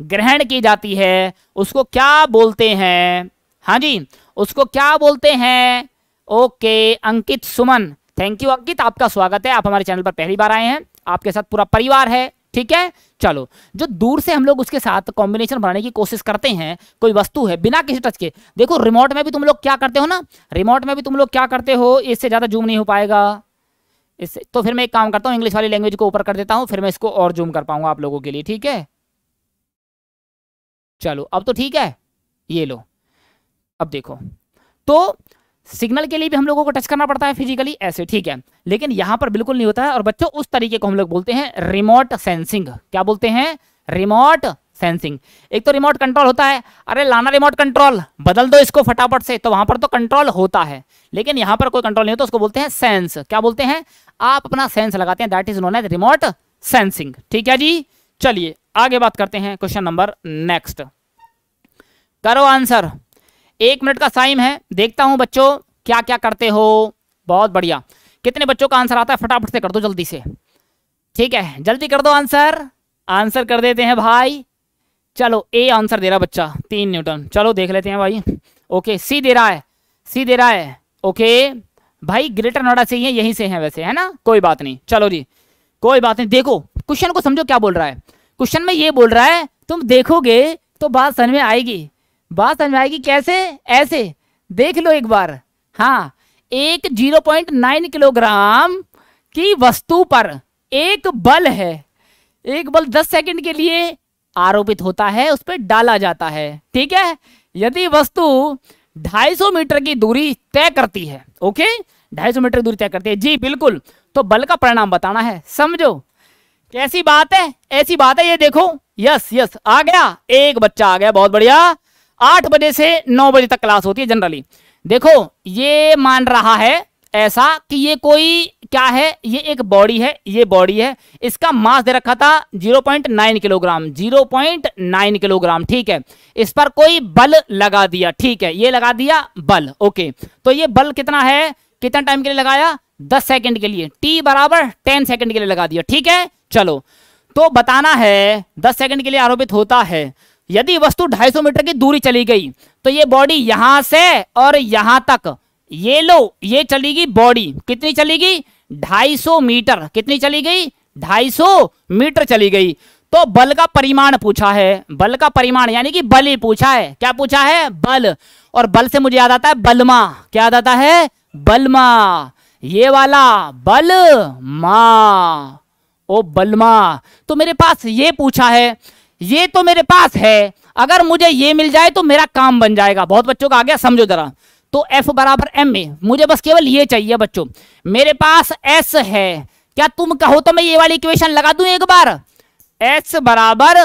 ग्रहण की जाती है। उसको क्या बोलते हैं? हाँ जी, उसको क्या बोलते हैं? Okay, Ankit Suman. Thank you Ankit. आपका स्वागत है। आप हमारे चैनल पर पहली बार आए हैं। आपके साथ पूरा परिवार है। ठीक है? चलो, जो दूर से हम लोग उसके साथ कॉम्बिनेशन बनाने की कोशिश करते हैं, कोई वस्तु है, बिना किसी टच के, देखो रिमोट में भी तुम लोग क्या करते हो ना? रिमोट में भी तुम लोग क्या करते हो? इससे ज़्यादा जूम नहीं हो पाएगा। इससे तो फिर मैं एक काम करता हूँ इंग्लिश वाली लैंग्वेज को ऊपर कर देता हूँ, फिर मैं इसको और जूम कर पाऊँगा आप लोगों के लिए, ठीक है? चलो, अब तो ठीक है, ये लो। अब देखो तो सिग्नल के लिए भी हम लोगों को टच करना पड़ता है फिजिकली ऐसे, ठीक है। लेकिन यहाँ पर बिल्कुल नहीं होता है, और बच्चों, उस तरीके को हम लोग बोलते हैं रिमोट सेंसिंग क्या बोलते हैं? रिमोट सेंसिंग एक तो रिमोट कंट्रोल होता है, अरे लाना रिमोट कंट्रोल बदल दो इसको फटाफट से तो वहाँ पर तो कंट्रोल होता है। लेकिन यहाँ पर कोई कंट्रोल नहीं होता, उसको बोलते हैं सेंस क्या बोलते हैं? आप अपना सेंस लगाते हैं that is known as remote sensing ठीक है जी? चलिए, आगे बात करते हैं क्वेश्चन नंबर नेक्स्ट करो आंसर एक मिनट का टाइम है। देखता हूँ बच्चों क्या क्या करते हो। बहुत बढ़िया। कितने बच्चों का आंसर आता है? फटाफट से कर दो जल्दी से। ठीक है, जल्दी कर दो आंसर आंसर कर देते हैं भाई। चलो ए आंसर दे रहा बच्चा। तीन न्यूटन चलो, देख लेते हैं भाई। ओके सी दे रहा है। सी दे रहा है। ओके भाई ग्रेटर नोएडा से ही है, यहीं से है वैसे, है ना? कोई बात नहीं। चलो जी, कोई बात नहीं। देखो क्वेश्चन को समझो क्या बोल रहा है। क्वेश्चन में ये बोल रहा है, तुम देखोगे तो बात समझ में आएगी। बात समझ आएगी कैसे? ऐसे, देख लो एक बार। हाँ एक ज़ीरो पॉइंट नाइन किलोग्राम की वस्तु पर एक बल है। एक बल दस सेकंड के लिए आरोपित होता है, उस पर डाला जाता है। ठीक है? यदि वस्तु 250 मीटर की दूरी तय करती है, ओके? 250 मीटर की दूरी तय करती है। जी, बिल्कुल। तो बल का परिणाम बताना है। समझो? कैसी बात है? ऐसी बात है, ये देखो। यस यस, आ गया। एक बच्चा आ गया, बहुत बढ़िया। आठ बजे से नौ बजे तक क्लास होती है जनरली। देखो, ये मान रहा है ऐसा कि ये कोई, क्या है? ये एक बॉडी है, ये बॉडी है। इसका मास दे रखा था 0.9 किलोग्राम 0.9 किलोग्राम, ठीक है? इस पर कोई बल लगा दिया, ठीक है? ये लगा दिया बल, ओके। तो ये बल कितना है? कितना टाइम के लिए लगाया? दस सेकंड के लिए। टी बराबर टेन सेकंड के लिए लगा दिया, ठीक है? चलो तो बताना है, दस सेकंड के लिए आरोपित होता है। यदि वस्तु 250 मीटर की दूरी चली गई तो ये बॉडी यहाँ से और यहाँ तक। ये लो, ये चली गई बॉडी कितनी चली गई 250 मीटर। कितनी चली गई? 250 मीटर चली गई। तो बल का परिमाण पूछा है। बल का परिमाण, यानी कि बल ही पूछा है। क्या पूछा है? बल। और बल से मुझे याद आता है बलमा। क्या याद आता है? बलमा। ये वाला बल मा ओ बलमा। तो मेरे पास ये पूछा है ये तो मेरे पास है। अगर मुझे ये मिल जाए तो मेरा काम बन जाएगा। बहुत बच्चों का आ गया, समझो जरा। तो F बराबर एम में, मुझे बस केवल ये चाहिए बच्चों। मेरे पास S है। क्या तुम कहो तो मैं ये वाली इक्वेशन लगा दूँ एक बार? एस बराबर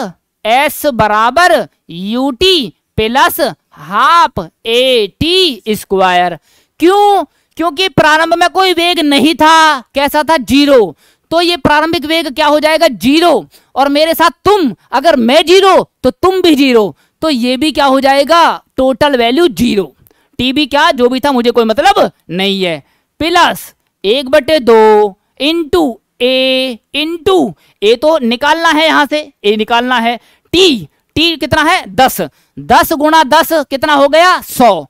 एस बराबर u t plus half a t square क्यों? क्योंकि प्रारंभ में कोई वेग नहीं था, कैसा था? ज़ीरो। तो ये प्रारंभिक वेग क्या हो जाएगा? ज़ीरो। और मेरे साथ तुम, अगर मैं ज़ीरो तो तुम भी ज़ीरो। तो ये भी क्या हो जाएगा? Total value zero. टी भी क्या? जो भी था, मुझे कोई मतलब नहीं है। प्लस एक बटे दो इंटू ए इंटू ए तो निकालना है यहाँ से। ए निकालना है। टी टी कितना है? दस। दस गुणा दस कितना हो गया? सौ।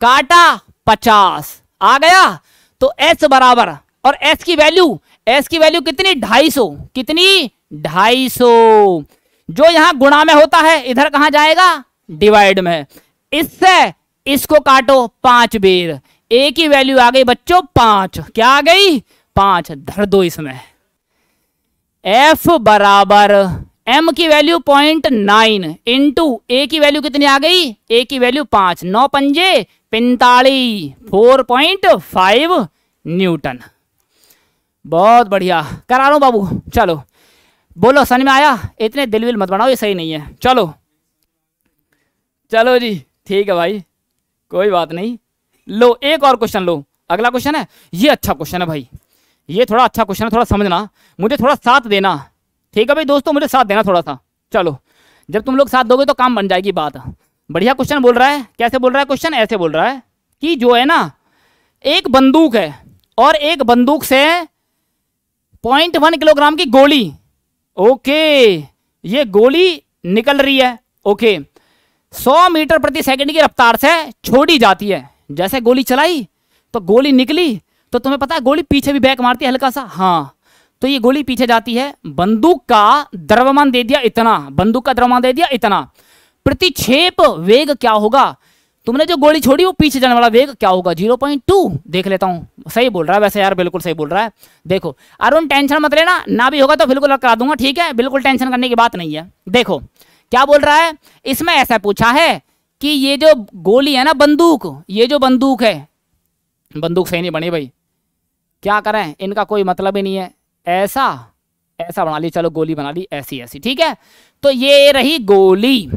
काटा पचास। आ गया? तो एस बराबर। और एस की वैल्यू एस की वैल्यू कितनी? ढाई सौ। कितनी? ढाई सौ। जो यहाँ गुणा में होता है, इधर कहाँ जाएगा? डिवाइड में। इससे इसको काटो पाँच बेर। ए की वैल्यू आ गई बच्चों पाँच। क्या आ गई? पाँच। धर दो इसमें। एफ़ बराबर एम की value point nine into a की वैल्यू कितनी आ गई? ए की वैल्यू पाँच। नौ पंजे पैंतालीस। फोर पॉइंट फाइव न्यूटन बहुत बढ़िया। करा रहा हूँ बाबू? चलो। बोलो, समझ में आया? इतने दिल विल मत बनाओ, ये सही नहीं है। चलो। चलो जी, ठीक है भाई। कोई बात नहीं। लो, एक और क्वेश्चन लो। अगला क्वेश्चन है? ये अच्छा क्वेश्चन है भाई। ये थोड़ा अच्छा क्वेश्चन है, थोड़ा समझना। मुझे थोड़ा साथ देना। ठीक है भाई दोस्तों, मुझे साथ देना थोड़ा सा। चलो। जब तुम लोग साथ दोगे तो काम बन जाएगी बात। बढ़िया क्वेश्चन बोल रहा है। कैसे बोल रहा है क्वेश्चन ऐसे बोल रहा है कि जो है ना, एक बंदूक है और एक बंदूक से पॉइंट वन किलोग्राम की गोली। ओके, ये गोली निकल रही है। ओके, सौ मीटर प्रति सेकंड की रफ्तार से छोड़ी जाती है। जैसे गोली चलाई तो गोली निकली तो तुम्हें पता है गोली पीछे भी बैक मारती है हल्का सा हाँ तो ये गोली पीछे जाती है। बंदूक का द्रव्यमान दे दिया इतना, बंदूक का द्रव्यमान दे दिया इतना। प्रतिक्षेप वेग क्या होगा? तुमने जो गोली छोड़ी, वो पीछे जाने वाला वेग क्या होगा? Zero point two. देख लेता हूँ। सही बोल रहा है वैसे यार, बिल्कुल सही बोल रहा है। देखो, अरुण, टेंशन मत लेना। ना भी होगा तो बिल्कुल करा दूँगा, ठीक है? बिल्कुल टेंशन करने की बात नहीं है। देखो, क्या बोल रहा है? इसमें ऐसा पूछा है कि ये जो गोली है ना, बंदूक, ये जो बंदूक है, बंदूक सही नहीं बनी भाई। क्या करें? इनका कोई मतलब ही नहीं है। ऐसा ऐसा बना ली, चलो गोली बना ली, ऐसी ऐसी, ठीक है? तो ये रही गोली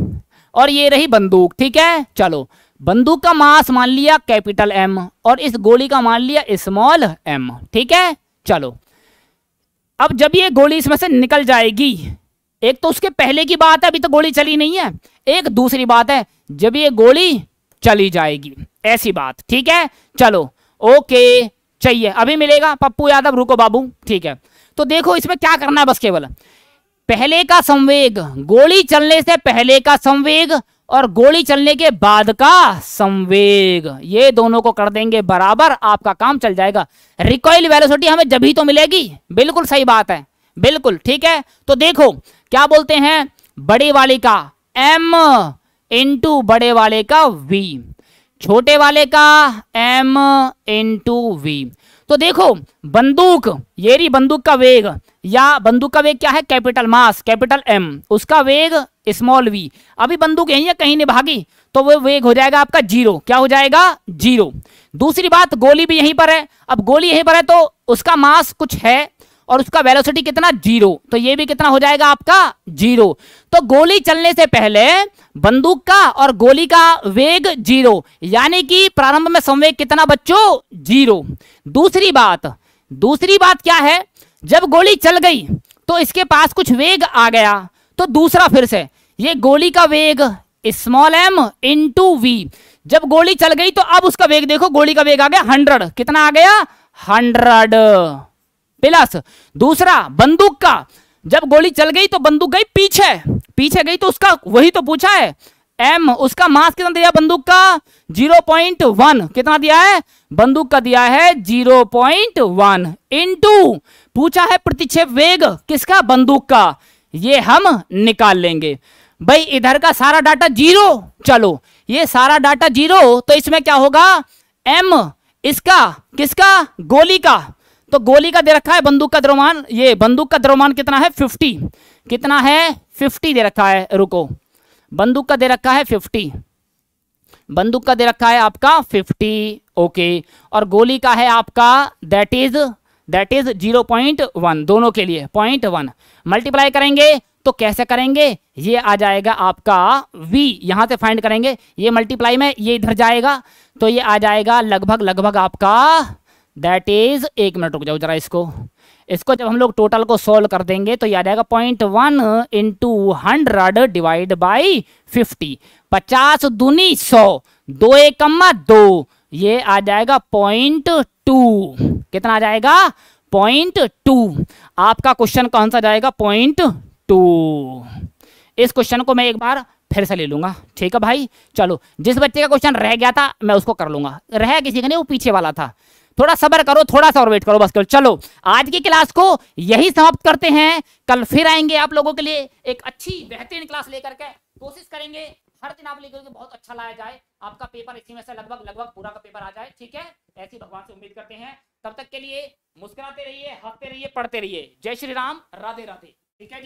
और ये रही बंदूक, ठीक है? चलो बंदूक का मास मान लिया कैपिटल एम और इस गोली का मान लिया स्मॉल एम ठीक है? चलो। अब जब ये गोली इसमें से निकल जाएगी, एक तो उसके पहले की बात है, अभी तो गोली चली नहीं है। एक दूसरी बात है, जब ये गोली चली जाएगी, ऐसी बात। ठीक है? चलो। ओके, चाहिए। अभी मिलेगा। पप्पू यादव, रुको बाबू। ठीक है। तो देखो, इसमें क्या करना है बस केवल। पहले का संवेग, गोली चलने से पहले का संवेग और गोली चलने के बाद का संवेग। ये दोनों को कर देंगे बराबर, आपका काम चल जाएगा। रिकॉइल वेलोसिटी हमें जब ही तो मिलेगी। बिल्कुल सही बात है। बिल्कुल, ठीक है? तो देखो, क्या बोलते हैं? बड़े वाले का एम इंटू बड़े वाले का वी छोटे वाले का एम इंटू वी तो देखो, बंदूक ये रही बंदूक का वेग, या बंदूक का वेग क्या है? कैपिटल मास, कैपिटल एम उसका वेग स्मॉल वी अभी बंदूक यही है कहीं नहीं भागी तो वो वेग हो जाएगा आपका ज़ीरो क्या हो जाएगा? ज़ीरो दूसरी बात, गोली भी यहीं पर है। अब गोली यहीं पर है तो उसका मास कुछ है और उसका वेलोसिटी कितना? ज़ीरो तो ये भी कितना हो जाएगा आपका? ज़ीरो तो गोली चलने से पहले बंदूक का और गोली का वेग ज़ीरो यानी कि प्रारंभ में संवेग कितना बच्चों? ज़ीरो दूसरी बात दूसरी बात क्या है? जब गोली चल गई तो इसके पास कुछ वेग आ गया। तो दूसरा फिर से, ये गोली का वेग स्मॉल एम इंटू वी जब गोली चल गई तो अब उसका वेग देखो, गोली का वेग आ गया हंड्रेड कितना आ गया? Hundred plus. दूसरा, बंदूक का। जब गोली चल गई तो बंदूक गई पीछे। पीछे गई तो उसका, वही तो पूछा है। एम उसका मास कितना दिया बंदूक का? Zero point one. कितना दिया है? बंदूक का दिया है ज़ीरो पॉइंट वन। इंटू पूछा है प्रतिक्षेप वेग किसका बंदूक का? ये हम निकाल लेंगे। भाई, इधर का सारा डाटा ज़ीरो। चलो, ये सारा डाटा ज़ीरो तो इसमें क्या होगा? एम इसका, किसका? गोली का। तो गोली का दे रखा है, बंदूक का द्रव्यमान, ये बंदूक का द्रव्यमान कितना है? फिफ्टी कितना है? फिफ्टी दे रखा है, रुको। बंदूक का दे रखा है फिफ्टी बंदूक का दे रखा है आपका फिफ्टी ओके और गोली का है आपका that is that is zero point one दोनों के लिए पॉइंट वन मल्टीप्लाई करेंगे तो कैसे करेंगे? ये आ जाएगा आपका v, यहाँ से फाइंड करेंगे, ये मल्टीप्लाई में, ये इधर जाएगा तो ये आ जाएगा लगभग लगभग आपका दैट इज़ एक मिनट रुक जाओ जरा इसको। इसको जब हम लोग टोटल को सोल्व कर देंगे तो ये आ जाएगा point one into hundred divide by fifty पचास दूनी सौ, दो एक दो। ये आ जाएगा पॉइंट टू कितना आ जाएगा? पॉइंट टू आपका क्वेश्चन कौन सा जाएगा? पॉइंट टू इस क्वेश्चन को मैं एक बार फिर से ले लूँगा। ठीक है भाई? चलो, जिस बच्चे का क्वेश्चन रह गया था, मैं उसको कर लूँगा। रह किसी का नहीं, वो पीछे वाला था। थोड़ा सबर करो, थोड़ा सा और वेट करो, बस करो। चलो, आज की क्लास को यही समाप्त करते हैं। कल फिर आएँगे आप लोगों के लिए एक अच्छी, बेहतरीन क्लास लेकर के। कोशिश करेंगे हर दिन आप लेकर बहुत अच्छा लाया जाए। आपका पेपर इसी में से लगभग लगभग पूरा का पेपर आ जाए, ठीक है? ऐसी भगवान से उम्मीद करते हैं। तब तक के लिए मुस्कुराते रहिए, हँसते रहिए, पढ़ते रहिए। जय श्री राम राधे राधे ठीक है